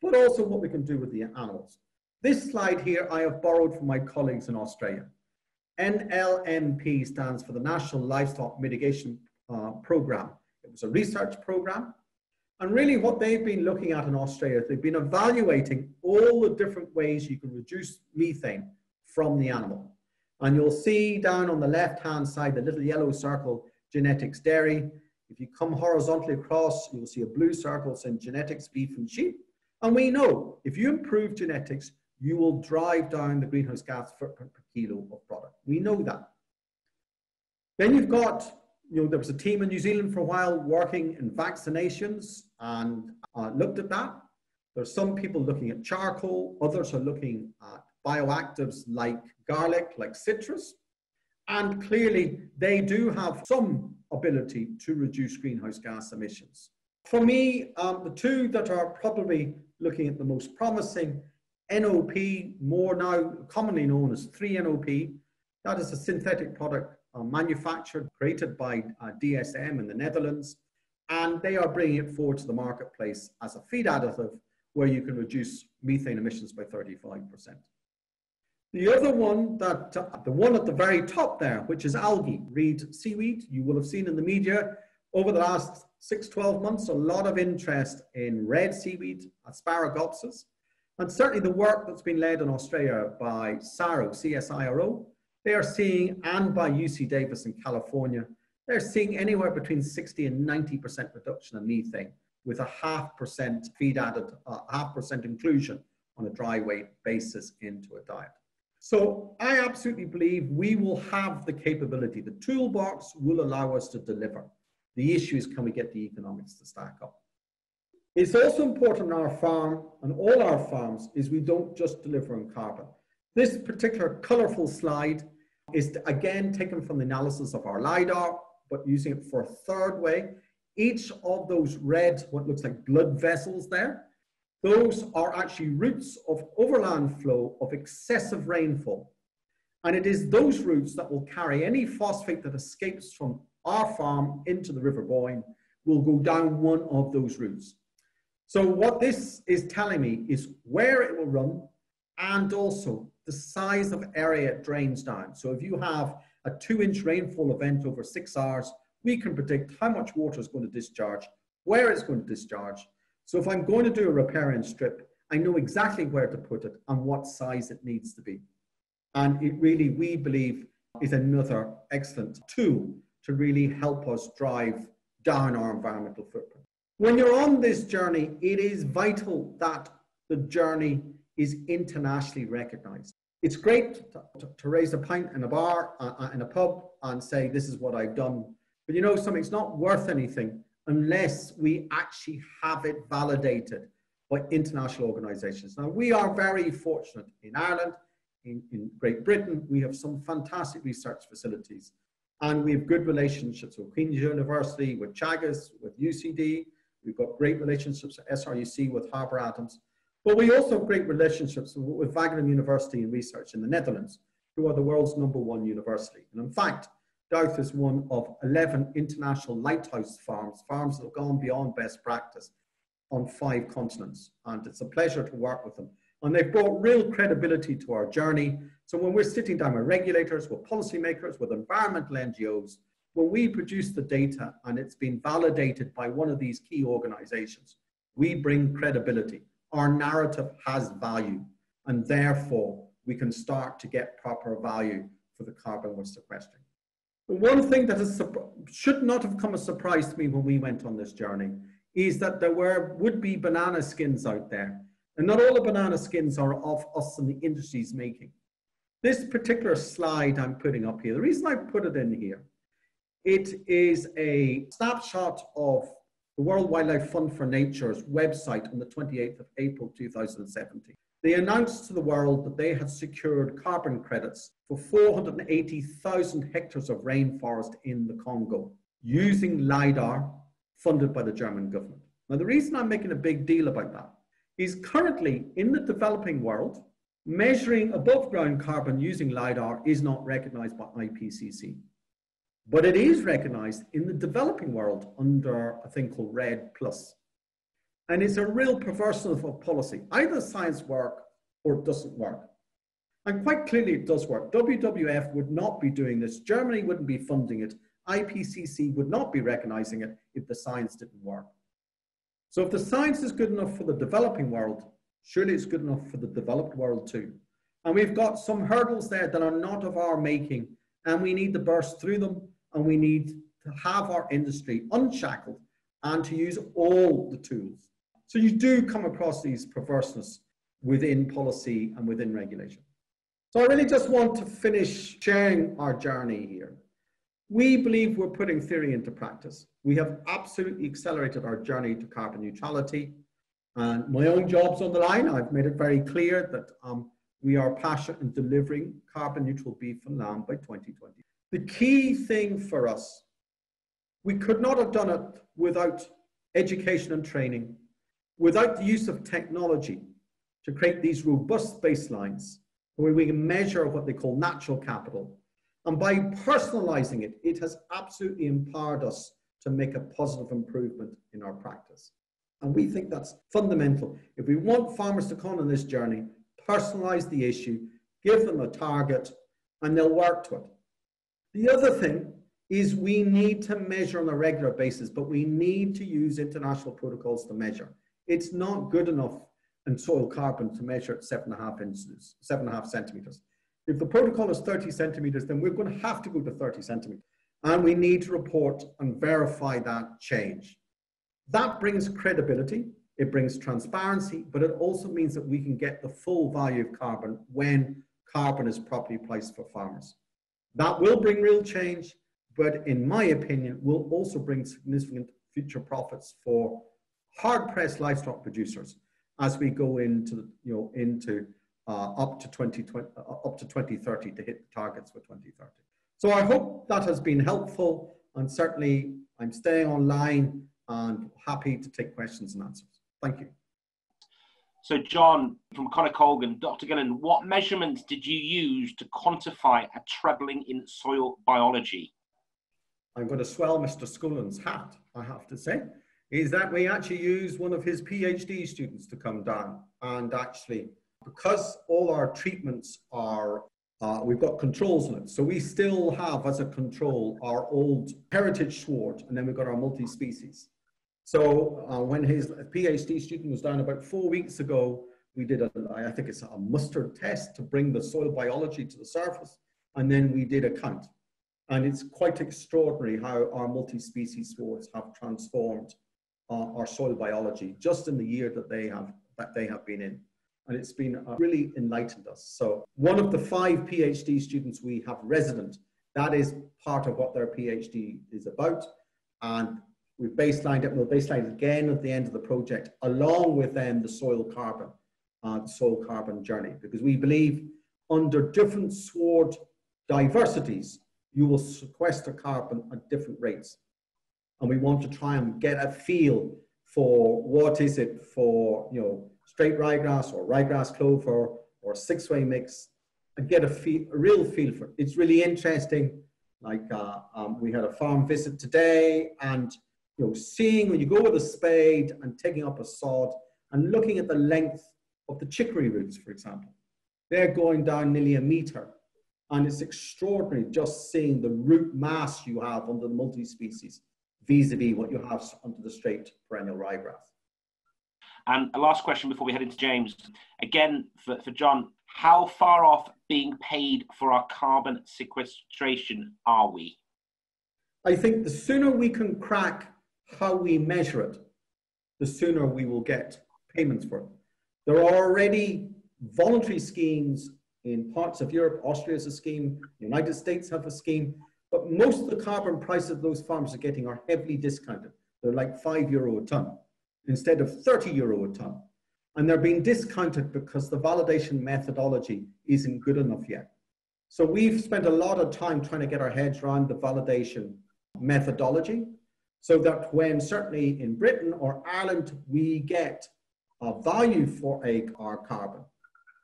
but also what we can do with the animals. This slide here I have borrowed from my colleagues in Australia. NLMP stands for the National Livestock Mitigation uh, Program. It was a research program. And really what they've been looking at in Australia, they've been evaluating all the different ways you can reduce methane from the animal. And you'll see down on the left-hand side, the little yellow circle, genetics dairy. If you come horizontally across, you'll see a blue circle saying genetics beef and sheep. And we know if you improve genetics, you will drive down the greenhouse gas footprint per kilo of product. We know that. Then you've got, you know, there was a team in New Zealand for a while working in vaccinations and uh, looked at that. There's some people looking at charcoal, others are looking at bioactives like garlic, like citrus. And clearly, they do have some ability to reduce greenhouse gas emissions. For me, um, the two that are probably looking at the most promising NOP, more now commonly known as 3-NOP. That is a synthetic product uh, manufactured, created by uh, DSM in the Netherlands. And they are bringing it forward to the marketplace as a feed additive where you can reduce methane emissions by 35%. The other one, that uh, the one at the very top there, which is algae, reed seaweed, you will have seen in the media over the last six, 12 months, a lot of interest in red seaweed, asparagopsis, and certainly the work that's been led in Australia by CSIRO, CSIRO, they are seeing, and by UC Davis in California, they're seeing anywhere between 60 and 90% reduction in methane with a half percent feed added, uh, half percent inclusion on a dry weight basis into a diet. So I absolutely believe we will have the capability. The toolbox will allow us to deliver. The issue is can we get the economics to stack up? It's also important on our farm and all our farms is we don't just deliver on carbon. This particular colorful slide is again taken from the analysis of our LIDAR, but using it for a third way. Each of those red, what looks like blood vessels there, those are actually routes of overland flow of excessive rainfall. And it is those routes that will carry any phosphate that escapes from our farm into the River Boyne will go down one of those routes. So what this is telling me is where it will run and also the size of area it drains down. So if you have a two inch rainfall event over six hours, we can predict how much water is going to discharge, where it's going to discharge. So if I'm going to do a riparian strip, I know exactly where to put it and what size it needs to be. And it really, we believe, is another excellent tool to really help us drive down our environmental footprint. When you're on this journey, it is vital that the journey is internationally recognized. It's great to, to, to raise a pint in a bar, uh, uh, in a pub, and say, This is what I've done. But you know something, it's not worth anything unless we actually have it validated by international organizations. Now, we are very fortunate in Ireland, in, in Great Britain, we have some fantastic research facilities. And we have good relationships with Queen's University, with Teagasc, with UCD, We've got great relationships at SRUC with Harper Adams, but we also have great relationships with Wageningen University in Research in the Netherlands, who are the world's number one university. And in fact, Dowth is one of 11 international lighthouse farms, farms that have gone beyond best practice on five continents. And it's a pleasure to work with them. And they've brought real credibility to our journey. So when we're sitting down with regulators, with policymakers, with environmental NGOs, when we produce the data and it's been validated by one of these key organizations, we bring credibility. Our narrative has value, and therefore we can start to get proper value for the carbon we're sequestering. one thing that is, should not have come as a surprise to me when we went on this journey is that there were would be banana skins out there. And not all the banana skins are of us and the industry's making. This particular slide I'm putting up here, the reason I put it in here, it is a snapshot of the World Wildlife Fund for Nature's website on the 28th of April 2017. They announced to the world that they had secured carbon credits for 480,000 hectares of rainforest in the Congo using LIDAR funded by the German government. Now, the reason I'm making a big deal about that is currently in the developing world, measuring above ground carbon using LIDAR is not recognized by IPCC. But it is recognized in the developing world under a thing called REDD+. And it's a real perversion of policy. Either science work or it doesn't work. And quite clearly it does work. WWF would not be doing this. Germany wouldn't be funding it. IPCC would not be recognizing it if the science didn't work. So if the science is good enough for the developing world, surely it's good enough for the developed world too. And we've got some hurdles there that are not of our making, and we need to burst through them, and we need to have our industry unshackled and to use all the tools. So you do come across these perverseness within policy and within regulation. So I really just want to finish sharing our journey here. We believe we're putting theory into practice. We have absolutely accelerated our journey to carbon neutrality. And my own job's on the line. I've made it very clear that um, we are passionate in delivering carbon neutral beef and lamb by 2020. The key thing for us, we could not have done it without education and training, without the use of technology to create these robust baselines where we can measure what they call natural capital and by personalizing it, it has absolutely empowered us to make a positive improvement in our practice. And we think that's fundamental. If we want farmers to come on this journey, personalize the issue, give them a target, and they'll work to it. The other thing is we need to measure on a regular basis, but we need to use international protocols to measure. It's not good enough in soil carbon to measure at seven and a half inches, seven and a half centimeters. If the protocol is 30 centimeters, then we're going to have to go to 30 centimeters. And we need to report and verify that change. That brings credibility, it brings transparency, but it also means that we can get the full value of carbon when carbon is properly priced for farmers. That will bring real change, but in my opinion, will also bring significant future profits for hard-pressed livestock producers as we go into, you know, into uh, up to 2020, uh, up to 2030 to hit the targets for 2030. So I hope that has been helpful and certainly I'm staying online and happy to take questions and answers. Thank you. So John from Connor Colgan, Dr. Gilliland, what measurements did you use to quantify a trebling in soil biology? I'm going to swell Mr. Scollan's hat, I have to say, is that we actually used one of his PhD students to come down and actually because all our treatments are, uh, we've got controls on it. So we still have as a control our old heritage sward, and then we've got our multi-species. So uh, when his PhD student was down about four weeks ago, we did a, I think it's a mustard test to bring the soil biology to the surface, and then we did a count. And it's quite extraordinary how our multi-species swards have transformed uh, our soil biology just in the year that they have that they have been in and it's been uh, really enlightened us. So one of the five PhD students we have resident, that is part of what their PhD is about. And we've baselined it, we'll baseline it again at the end of the project, along with then the soil carbon, uh, soil carbon journey, because we believe under different sward diversities, you will sequester carbon at different rates. And we want to try and get a feel for what is it for, you know, straight ryegrass or ryegrass clover or six-way mix and get a, feel, a real feel for it. It's really interesting. Like uh, um, we had a farm visit today and, you know, seeing when you go with a spade and taking up a sod and looking at the length of the chicory roots, for example. They're going down nearly a meter. And it's extraordinary just seeing the root mass you have under the multi-species vis-a-vis what you have under the straight perennial ryegrass. And a last question before we head into James. Again, for, for John, how far off being paid for our carbon sequestration are we? I think the sooner we can crack how we measure it, the sooner we will get payments for it. There are already voluntary schemes in parts of Europe. Austria has a scheme. The United States have a scheme. But most of the carbon prices those farmers are getting are heavily discounted. They're like five euro a ton instead of 30 euro a ton. And they're being discounted because the validation methodology isn't good enough yet. So we've spent a lot of time trying to get our heads around the validation methodology so that when certainly in Britain or Ireland we get a value for a, our carbon,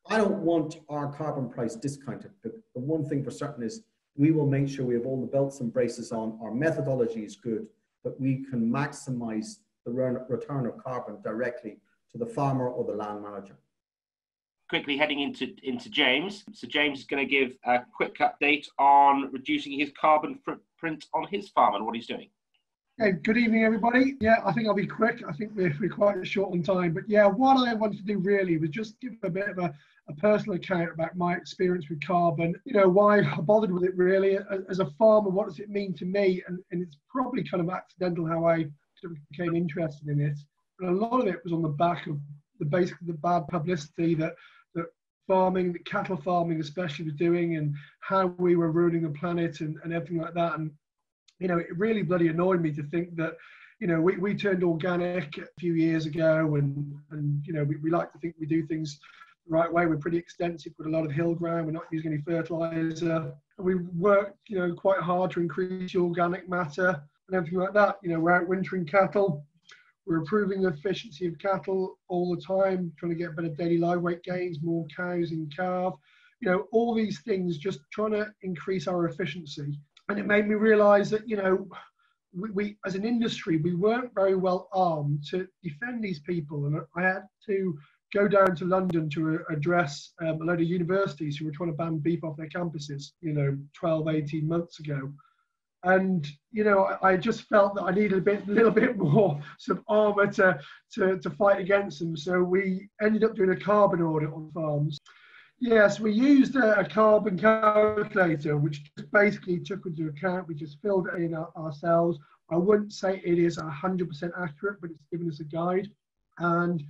I don't want our carbon price discounted. The, the one thing for certain is we will make sure we have all the belts and braces on, our methodology is good, but we can maximize the return of carbon directly to the farmer or the land manager. Quickly heading into, into James. So James is going to give a quick update on reducing his carbon footprint on his farm and what he's doing. Hey, good evening, everybody. Yeah, I think I'll be quick. I think we're, we're quite short on time. But yeah, what I wanted to do really was just give a bit of a, a personal account about my experience with carbon. You know, why I bothered with it really. As a farmer, what does it mean to me? And, and it's probably kind of accidental how I became interested in it. And a lot of it was on the back of the basically the bad publicity that that farming, that cattle farming especially was doing and how we were ruining the planet and, and everything like that. And you know, it really bloody annoyed me to think that, you know, we, we turned organic a few years ago and, and you know, we, we like to think we do things the right way. We're pretty extensive with a lot of hill ground. We're not using any fertilizer. We worked, you know, quite hard to increase the organic matter and everything like that. You know, we're out wintering cattle. We're improving the efficiency of cattle all the time, trying to get better daily live weight gains, more cows in calf. You know, all these things, just trying to increase our efficiency and it made me realize that you know we, we, as an industry we weren't very well armed to defend these people. And i had to go down to london to address um, a load of universities who were trying to ban beef off their campuses you know 12 18 months ago. And you know I, just felt that I needed a bit, a little bit more some armour to, to to fight against them. So we ended up doing a carbon audit on farms, Yes, we used a, a, carbon calculator, which basically took into account, we just filled it in our, ourselves. I wouldn't say it is 100% accurate, but it's given us a guide. And,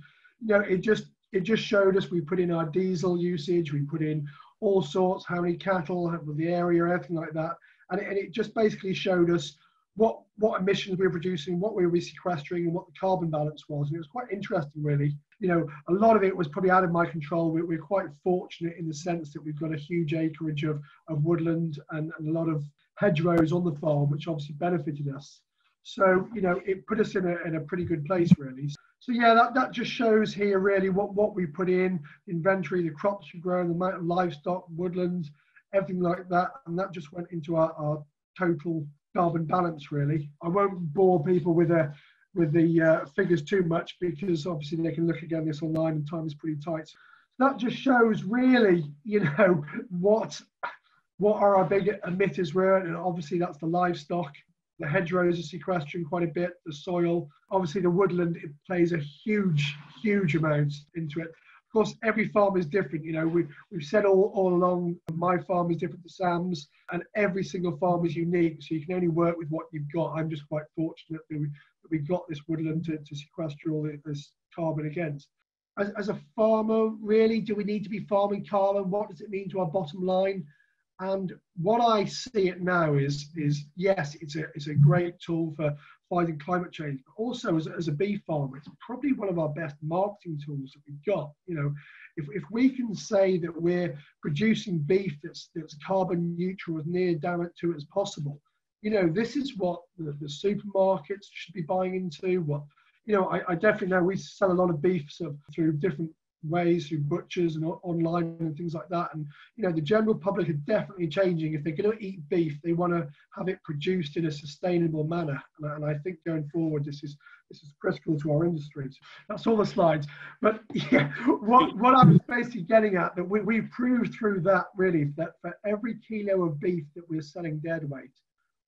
you know, it just, it just showed us, we put in our diesel usage, we put in all sorts, how many cattle, the area, everything like that. And it, and it just basically showed us what, what emissions we were producing, what we were sequestering, and what the carbon balance was. And it was quite interesting, really you know, a lot of it was probably out of my control. We're, we're, quite fortunate in the sense that we've got a huge acreage of, of woodland and, and, a lot of hedgerows on the farm, which obviously benefited us. So, you know, it put us in a, in a pretty good place, really. So, yeah, that, that just shows here really what, what we put in, inventory, the crops we grow, the amount of livestock, woodland, everything like that. And that just went into our, our total carbon balance, really. I won't bore people with a with the uh, figures too much because obviously they can look again this online and time is pretty tight. So that just shows really, you know, what what are our big emitters were, and obviously that's the livestock. The hedgerows are sequestering quite a bit. The soil, obviously the woodland, it plays a huge, huge amount into it. Of course, every farm is different. You know, we, we've said all, all along, my farm is different to Sam's, and every single farm is unique. So you can only work with what you've got. I'm just quite fortunate that we, we got this woodland to, to sequester all this carbon against. As, as a farmer, really, do we need to be farming carbon? What does it mean to our bottom line? And what I see it now is, is yes, it's a, it's a great tool for fighting climate change, but also as, as a beef farmer, it's probably one of our best marketing tools that we've got. You know, if, if we can say that we're producing beef that's, that's carbon neutral as near down to it as possible, you know, this is what the, the supermarkets should be buying into, what you know, I, I definitely know we sell a lot of beef through different ways through butchers and online and things like that. And you know, the general public are definitely changing. If they're going to eat beef, they want to have it produced in a sustainable manner. And, and I think going forward, this is this is critical to our industry. That's all the slides. But yeah, what what I was basically getting at that we we proved through that really that for every kilo of beef that we're selling dead weight,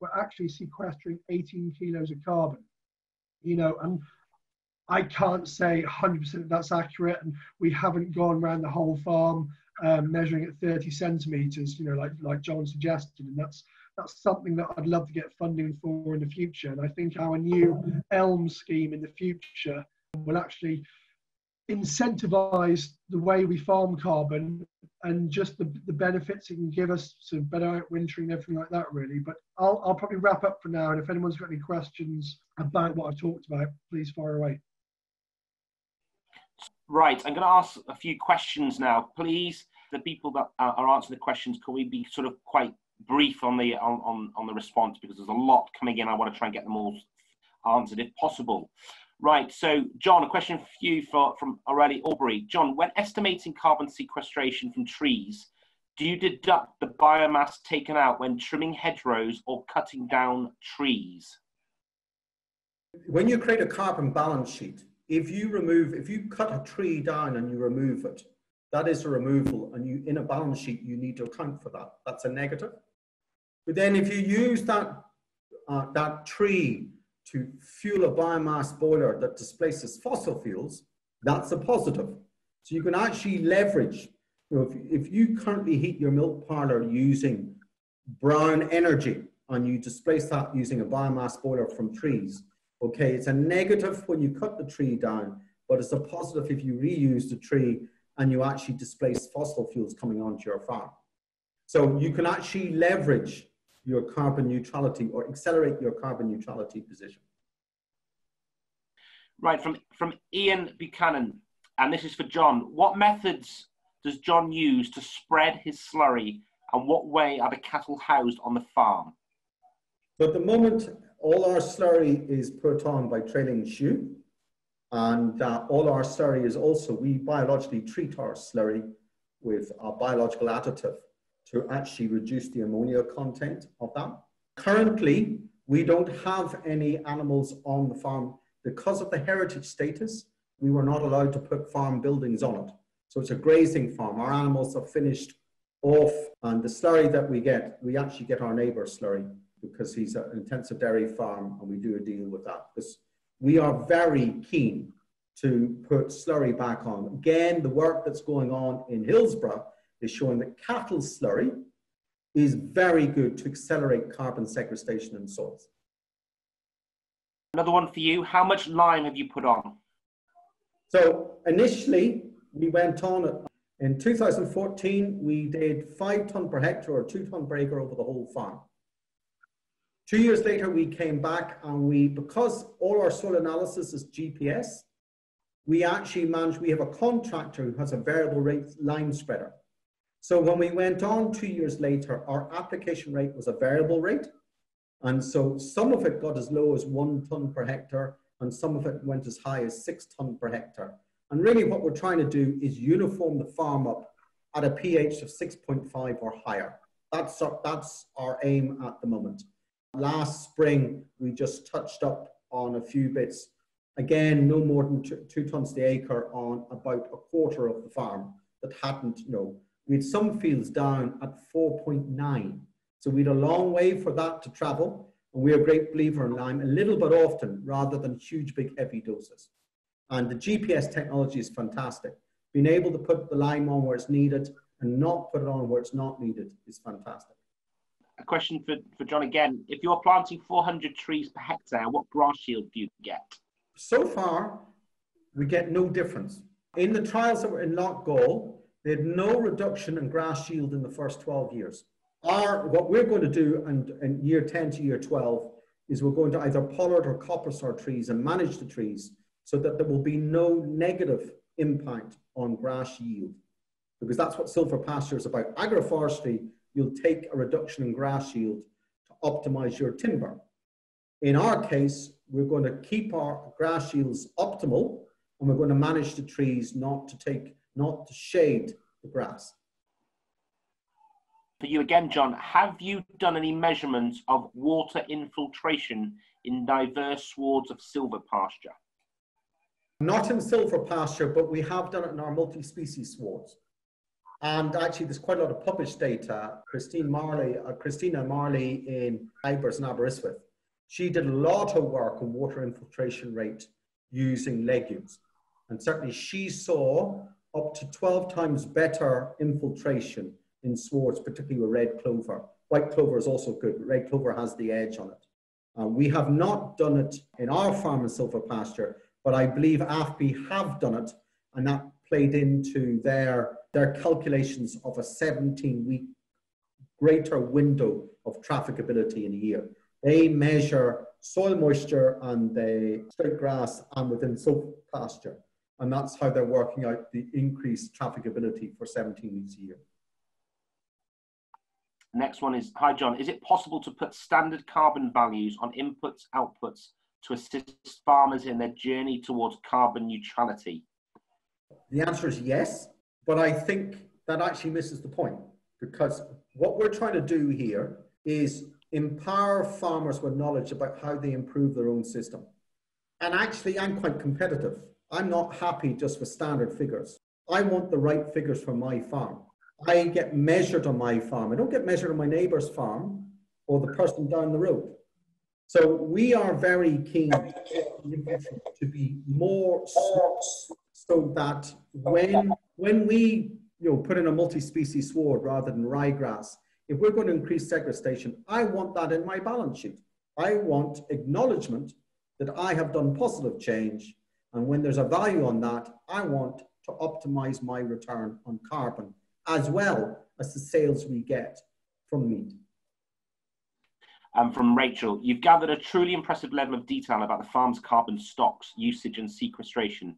we're actually sequestering 18 kilos of carbon. You know, and I can't say 100% that's accurate, and we haven't gone around the whole farm um, measuring at 30 centimeters, you know, like like John suggested, and that's that's something that I'd love to get funding for in the future. And I think our new ELM scheme in the future will actually incentivize the way we farm carbon and just the, the benefits it can give us to better outwintering and everything like that really but I'll, I'll probably wrap up for now and if anyone's got any questions about what i've talked about please fire away Right, I'm going to ask a few questions now. Please, the people that are answering the questions, can we be sort of quite brief on the on, on, on the response because there's a lot coming in. I want to try and get them all answered if possible. Right, so John, a question for you for, from Aurelie Aubrey. John, when estimating carbon sequestration from trees, do you deduct the biomass taken out when trimming hedgerows or cutting down trees? When you create a carbon balance sheet, if you remove, if you cut a tree down and you remove it, that is a removal, and you in a balance sheet you need to account for that. That's a negative. But then if you use that uh, that tree to fuel a biomass boiler that displaces fossil fuels, that's a positive. So you can actually leverage. You know, if, if you currently heat your milk parlor using brown energy and you displace that using a biomass boiler from trees, Okay, it's a negative when you cut the tree down, but it's a positive if you reuse the tree and you actually displace fossil fuels coming onto your farm. So you can actually leverage your carbon neutrality or accelerate your carbon neutrality position. Right, from, from Ian Buchanan, and this is for John. What methods does John use to spread his slurry and what way are the cattle housed on the farm? So at the moment, all our slurry is put on by trailing shoe. And uh, all our slurry is also, we biologically treat our slurry with a biological additive to actually reduce the ammonia content of that. Currently, we don't have any animals on the farm because of the heritage status. We were not allowed to put farm buildings on it. So it's a grazing farm. Our animals are finished off, and the slurry that we get, we actually get our neighbour's slurry because he's an intensive dairy farm and we do a deal with that. Because we are very keen to put slurry back on. Again, the work that's going on in Hillsborough is showing that cattle slurry is very good to accelerate carbon sequestration in soils. Another one for you. How much lime have you put on? So initially, we went on in 2014. We did five ton per hectare or two ton per acre over the whole farm. Two years later, we came back and we, because all our soil analysis is GPS, we actually managed, we have a contractor who has a variable rate lime spreader. So when we went on two years later, our application rate was a variable rate. And so some of it got as low as one ton per hectare and some of it went as high as six ton per hectare. And really what we're trying to do is uniform the farm up at a pH of 6.5 or higher. That's our, that's our aim at the moment. Last spring, we just touched up on a few bits. Again, no more than two, two tons the acre on about a quarter of the farm that hadn't, you know, we had some fields down at 4.9. So we had a long way for that to travel. And we're a great believer in lime, a little bit often rather than huge, big, heavy doses. And the GPS technology is fantastic. Being able to put the lime on where it's needed and not put it on where it's not needed is fantastic a question for, for John again. If you're planting 400 trees per hectare, what grass yield do you get? So far, we get no difference. In the trials that were in Loughgall, they had no reduction in grass yield in the first 12 years. Our, what we're going to do in, in year 10 to year 12 is we're going to either pollard or coppice our trees and manage the trees so that there will be no negative impact on grass yield. Because that's what silvopasture is about. Agroforestry you'll take a reduction in grass yield to optimize your timber. In our case, we're going to keep our grass yields optimal and we're going to manage the trees not to take, not to shade the grass. For you again, John, have you done any measurements of water infiltration in diverse swards of silver pasture? Not in silvopasture, but we have done it in our multi-species swards. And actually, there's quite a lot of published data. Christine Marley, uh, Christina Marley in IBERS and Aberystwyth, she did a lot of work on water infiltration rate using legumes. And certainly she saw up to 12 times better infiltration in swards, particularly with red clover. White clover is also good, but red clover has the edge on it. Uh, we have not done it in our farm in silvopasture, but I believe AFBI have done it, and that played into their, their calculations of a 17 week greater window of trafficability in a year. They measure soil moisture and the straight grass and within silver pasture. And that's how they're working out the increased trafficability for 17 weeks a year. Next one is, hi John, is it possible to put standard carbon values on inputs, outputs to assist farmers in their journey towards carbon neutrality? The answer is yes, but I think that actually misses the point because what we're trying to do here is empower farmers with knowledge about how they improve their own system. And actually, I'm quite competitive. I'm not happy just with standard figures. I want the right figures for my farm. I get measured on my farm. I don't get measured on my neighbor's farm or the person down the road. So we are very keen to be more so that when when we you know put in a multi-species sward rather than ryegrass, if we're going to increase segregation, I want that in my balance sheet. I want acknowledgement that I have done positive change. And when there's a value on that, I want to optimize my return on carbon as well as the sales we get from meat. Um, from Rachel, you've gathered a truly impressive level of detail about the farm's carbon stocks, usage, and sequestration.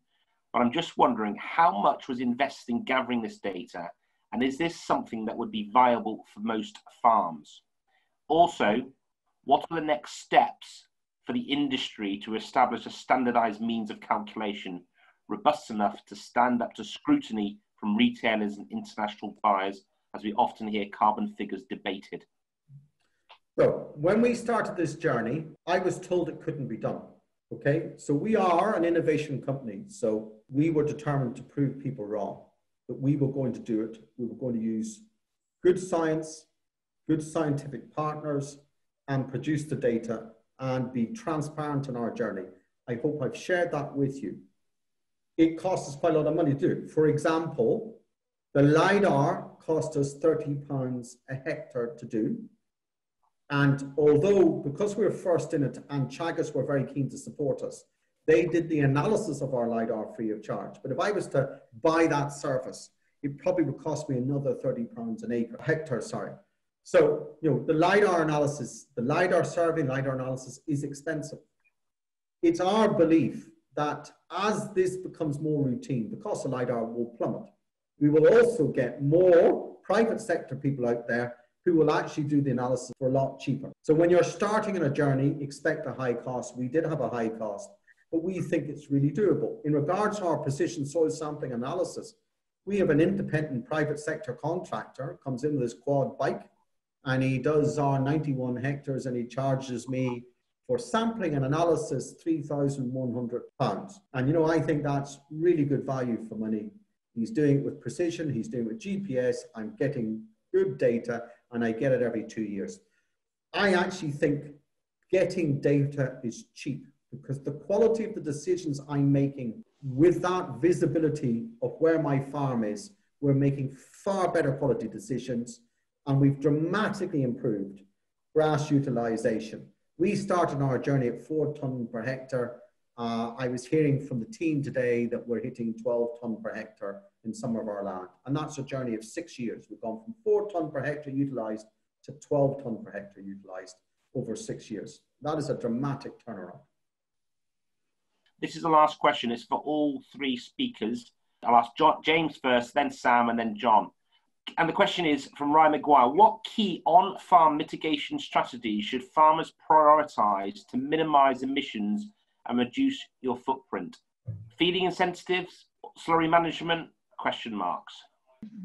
But I'm just wondering how much was invested in gathering this data, and is this something that would be viable for most farms? Also, what are the next steps for the industry to establish a standardized means of calculation robust enough to stand up to scrutiny from retailers and international buyers, as we often hear carbon figures debated? So, when we started this journey, I was told it couldn't be done. Okay, so we are an innovation company. So, we were determined to prove people wrong, that we were going to do it. We were going to use good science, good scientific partners, and produce the data and be transparent in our journey. I hope I've shared that with you it costs us quite a lot of money to do. For example, the LIDAR cost us 30 pounds a hectare to do. And although, because we were first in it and Teagasc were very keen to support us, they did the analysis of our LIDAR free of charge. But if I was to buy that service, it probably would cost me another 30 pounds an acre, hectare, sorry. So, you know, the LIDAR analysis, the LIDAR survey, LIDAR analysis is expensive. It's our belief that as this becomes more routine, the cost of LiDAR will plummet. We will also get more private sector people out there who will actually do the analysis for a lot cheaper. So when you're starting in a journey, expect a high cost. We did have a high cost, but we think it's really doable. In regards to our precision soil sampling analysis, we have an independent private sector contractor comes in with his quad bike and he does our 91 hectares and he charges me for sampling and analysis, £3,100. And, you know, I think that's really good value for money. He's doing it with precision, he's doing it with GPS. I'm getting good data, and I get it every two years. I actually think getting data is cheap because the quality of the decisions I'm making with that visibility of where my farm is, we're making far better quality decisions and we've dramatically improved grass utilization. We started our journey at four ton per hectare. Uh, I was hearing from the team today that we're hitting 12 ton per hectare in some of our land. And that's a journey of six years. We've gone from four ton per hectare utilized to 12 ton per hectare utilized over six years. That is a dramatic turnaround. This is the last question. It's for all three speakers. I'll ask John, James first, then Sam, and then John. And the question is from Ryan McGuire What key on farm mitigation strategies should farmers prioritise to minimise emissions and reduce your footprint? Feeding incentives, slurry management, question marks.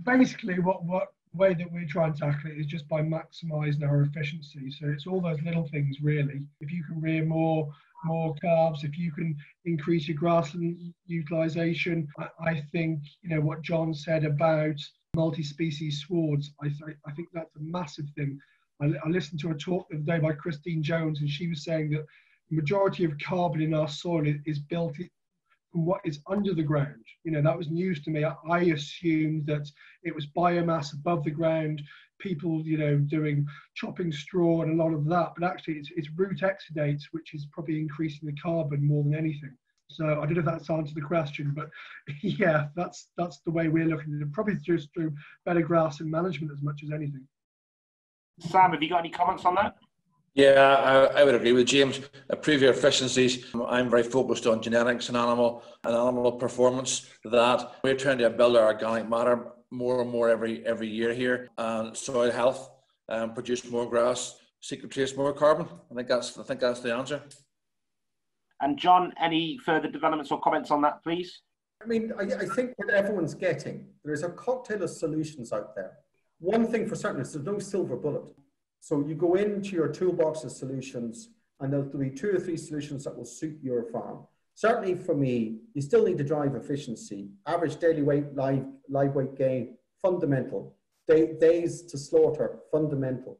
Basically, what, what way that we try and tackle it is just by maximising our efficiency. So it's all those little things, really. If you can rear more more calves, if you can increase your grassland utilisation, I, I, think you know what John said about multi-species swards. I, th- I think that's a massive thing. I, I listened to a talk the other day by Christine Jones, and she was saying that the majority of carbon in our soil is, is built from what is under the ground. You know, that was news to me. I, I assumed that it was biomass above the ground, people, you know, doing chopping straw and a lot of that, but actually it's, it's root exudates, which is probably increasing the carbon more than anything. So I don't know if that's answered the question, but yeah, that's that's the way we're looking at it. Probably just through better grass and management as much as anything. Sam, have you got any comments on that? Yeah, I, I would agree with James. Improve your efficiencies. I'm very focused on genetics and animal and animal performance. That we're trying to build our organic matter more and more every every year here, and soil health, and produce more grass, seek trace more carbon. I think that's I think that's the answer. And John, any further developments or comments on that, please? I mean, I, I think what everyone's getting, there is a cocktail of solutions out there. One thing for certain is there's no silver bullet. So you go into your toolbox of solutions, and there'll be two or three solutions that will suit your farm. Certainly for me, you still need to drive efficiency. Average daily weight, live, live weight gain, fundamental. Day, days to slaughter, fundamental.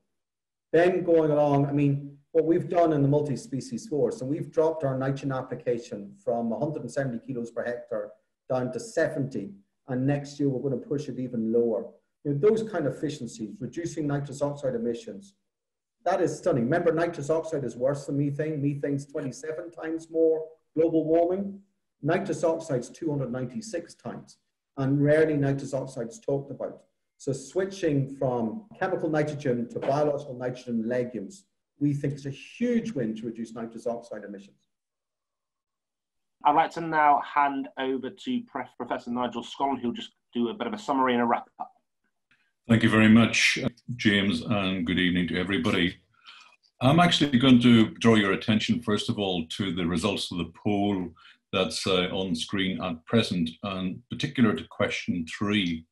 Then going along, I mean, what we've done in the multi-species force, and we've dropped our nitrogen application from 170 kilos per hectare down to 70, and next year we're going to push it even lower. You know, those kind of efficiencies, reducing nitrous oxide emissions, that is stunning. Remember, nitrous oxide is worse than methane. Methane's 27 times more global warming. Nitrous oxide's 296 times, and rarely nitrous oxide's talked about. So switching from chemical nitrogen to biological nitrogen legumes we think is a huge win to reduce nitrous oxide emissions. I'd like to now hand over to Professor Nigel Scollan, who'll just do a bit of a summary and a wrap up. Thank you very much, James, and good evening to everybody. I'm actually going to draw your attention, first of all, to the results of the poll that's uh, on screen at present, and particular to question three.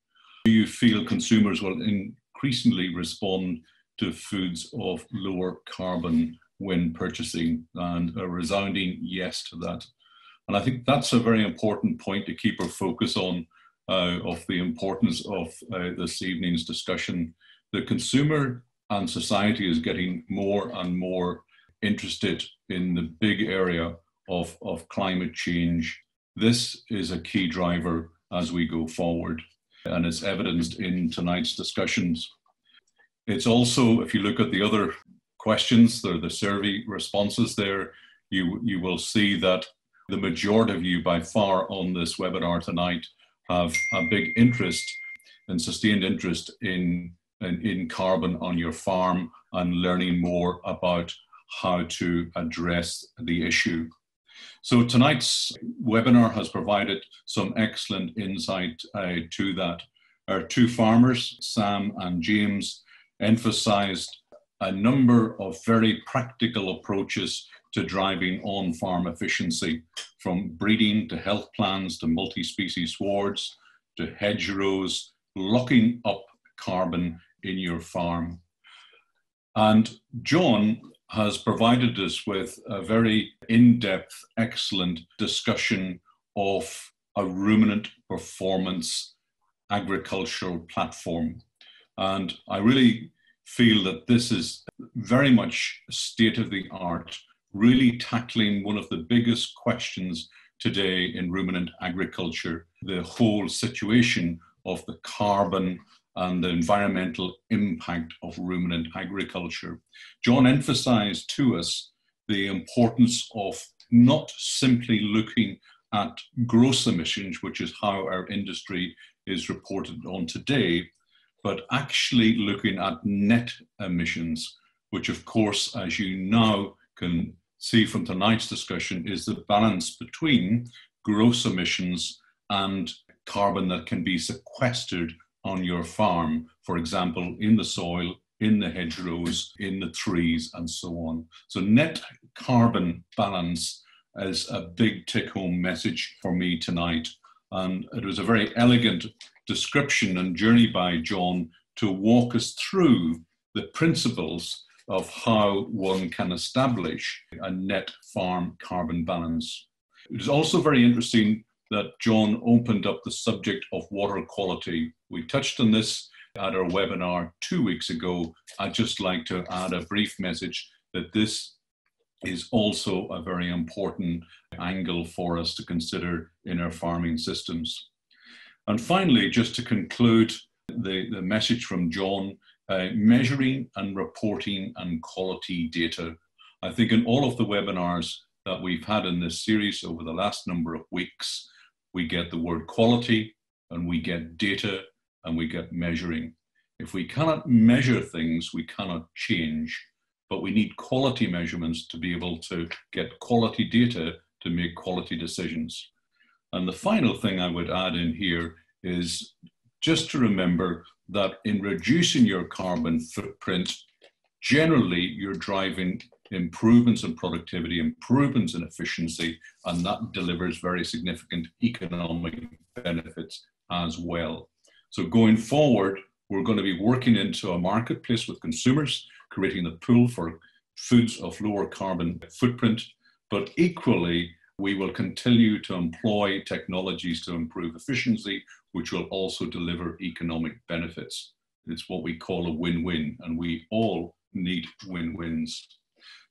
Do you feel consumers will increasingly respond to foods of lower carbon when purchasing, and a resounding yes to that. And I think that's a very important point to keep our focus on uh, of the importance of uh, this evening's discussion. The consumer and society is getting more and more interested in the big area of, of climate change. This is a key driver as we go forward, and it's evidenced in tonight's discussions. It's also, if you look at the other questions, the, the survey responses there, you, you will see that the majority of you by far on this webinar tonight have a big interest and sustained interest in, in, in carbon on your farm and learning more about how to address the issue. So tonight's webinar has provided some excellent insight uh, to that. Our two farmers, Sam and James, emphasized a number of very practical approaches to driving on farm efficiency, from breeding to health plans to multi species wards to hedgerows, locking up carbon in your farm. And John has provided us with a very in depth, excellent discussion of a ruminant performance agricultural platform. And I really feel that this is very much state of the art, really tackling one of the biggest questions today in ruminant agriculture the whole situation of the carbon and the environmental impact of ruminant agriculture. John emphasized to us the importance of not simply looking at gross emissions, which is how our industry is reported on today, but actually looking at net emissions, which, of course, as you now can see from tonight's discussion, is the balance between gross emissions and carbon that can be sequestered on your farm, for example, in the soil, in the hedgerows, in the trees, and so on. So, net carbon balance is a big take home message for me tonight. And it was a very elegant description and journey by John to walk us through the principles of how one can establish a net farm carbon balance. It is also very interesting that John opened up the subject of water quality. We touched on this at our webinar two weeks ago. I'd just like to add a brief message that this is also a very important angle for us to consider in our farming systems. And finally, just to conclude the, the message from John, uh, measuring and reporting and quality data. I think in all of the webinars that we've had in this series over the last number of weeks, we get the word quality and we get data and we get measuring. If we cannot measure things, we cannot change, but we need quality measurements to be able to get quality data to make quality decisions. And the final thing I would add in here is just to remember that in reducing your carbon footprint, generally you're driving improvements in productivity, improvements in efficiency, and that delivers very significant economic benefits as well. So going forward, we're going to be working into a marketplace with consumers, creating the pool for foods of lower carbon footprint, but equally, we will continue to employ technologies to improve efficiency, which will also deliver economic benefits. It's what we call a win win, and we all need win wins.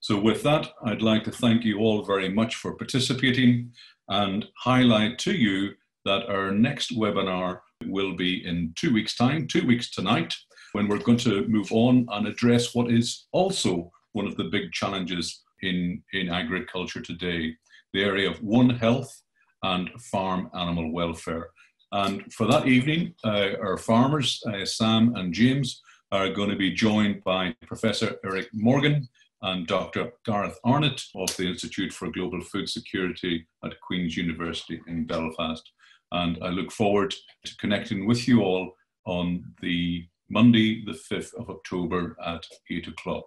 So, with that, I'd like to thank you all very much for participating and highlight to you that our next webinar will be in two weeks' time, two weeks tonight, when we're going to move on and address what is also one of the big challenges in, in agriculture today, the area of One Health and farm animal welfare. And for that evening, uh, our farmers, uh, Sam and James, are going to be joined by Professor Eric Morgan and Dr. Gareth Arnott of the Institute for Global Food Security at Queen's University in Belfast. And I look forward to connecting with you all on the Monday, the 5th of October at 8 o'clock.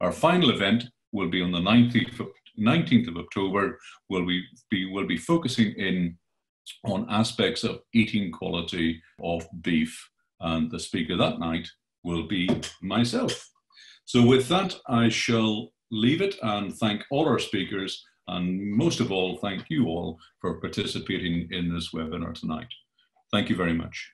Our final event will be on the 19th of, 19th of October we be will be focusing in on aspects of eating quality of beef. And the speaker that night will be myself. So with that, I shall leave it and thank all our speakers and most of all, thank you all for participating in this webinar tonight. Thank you very much.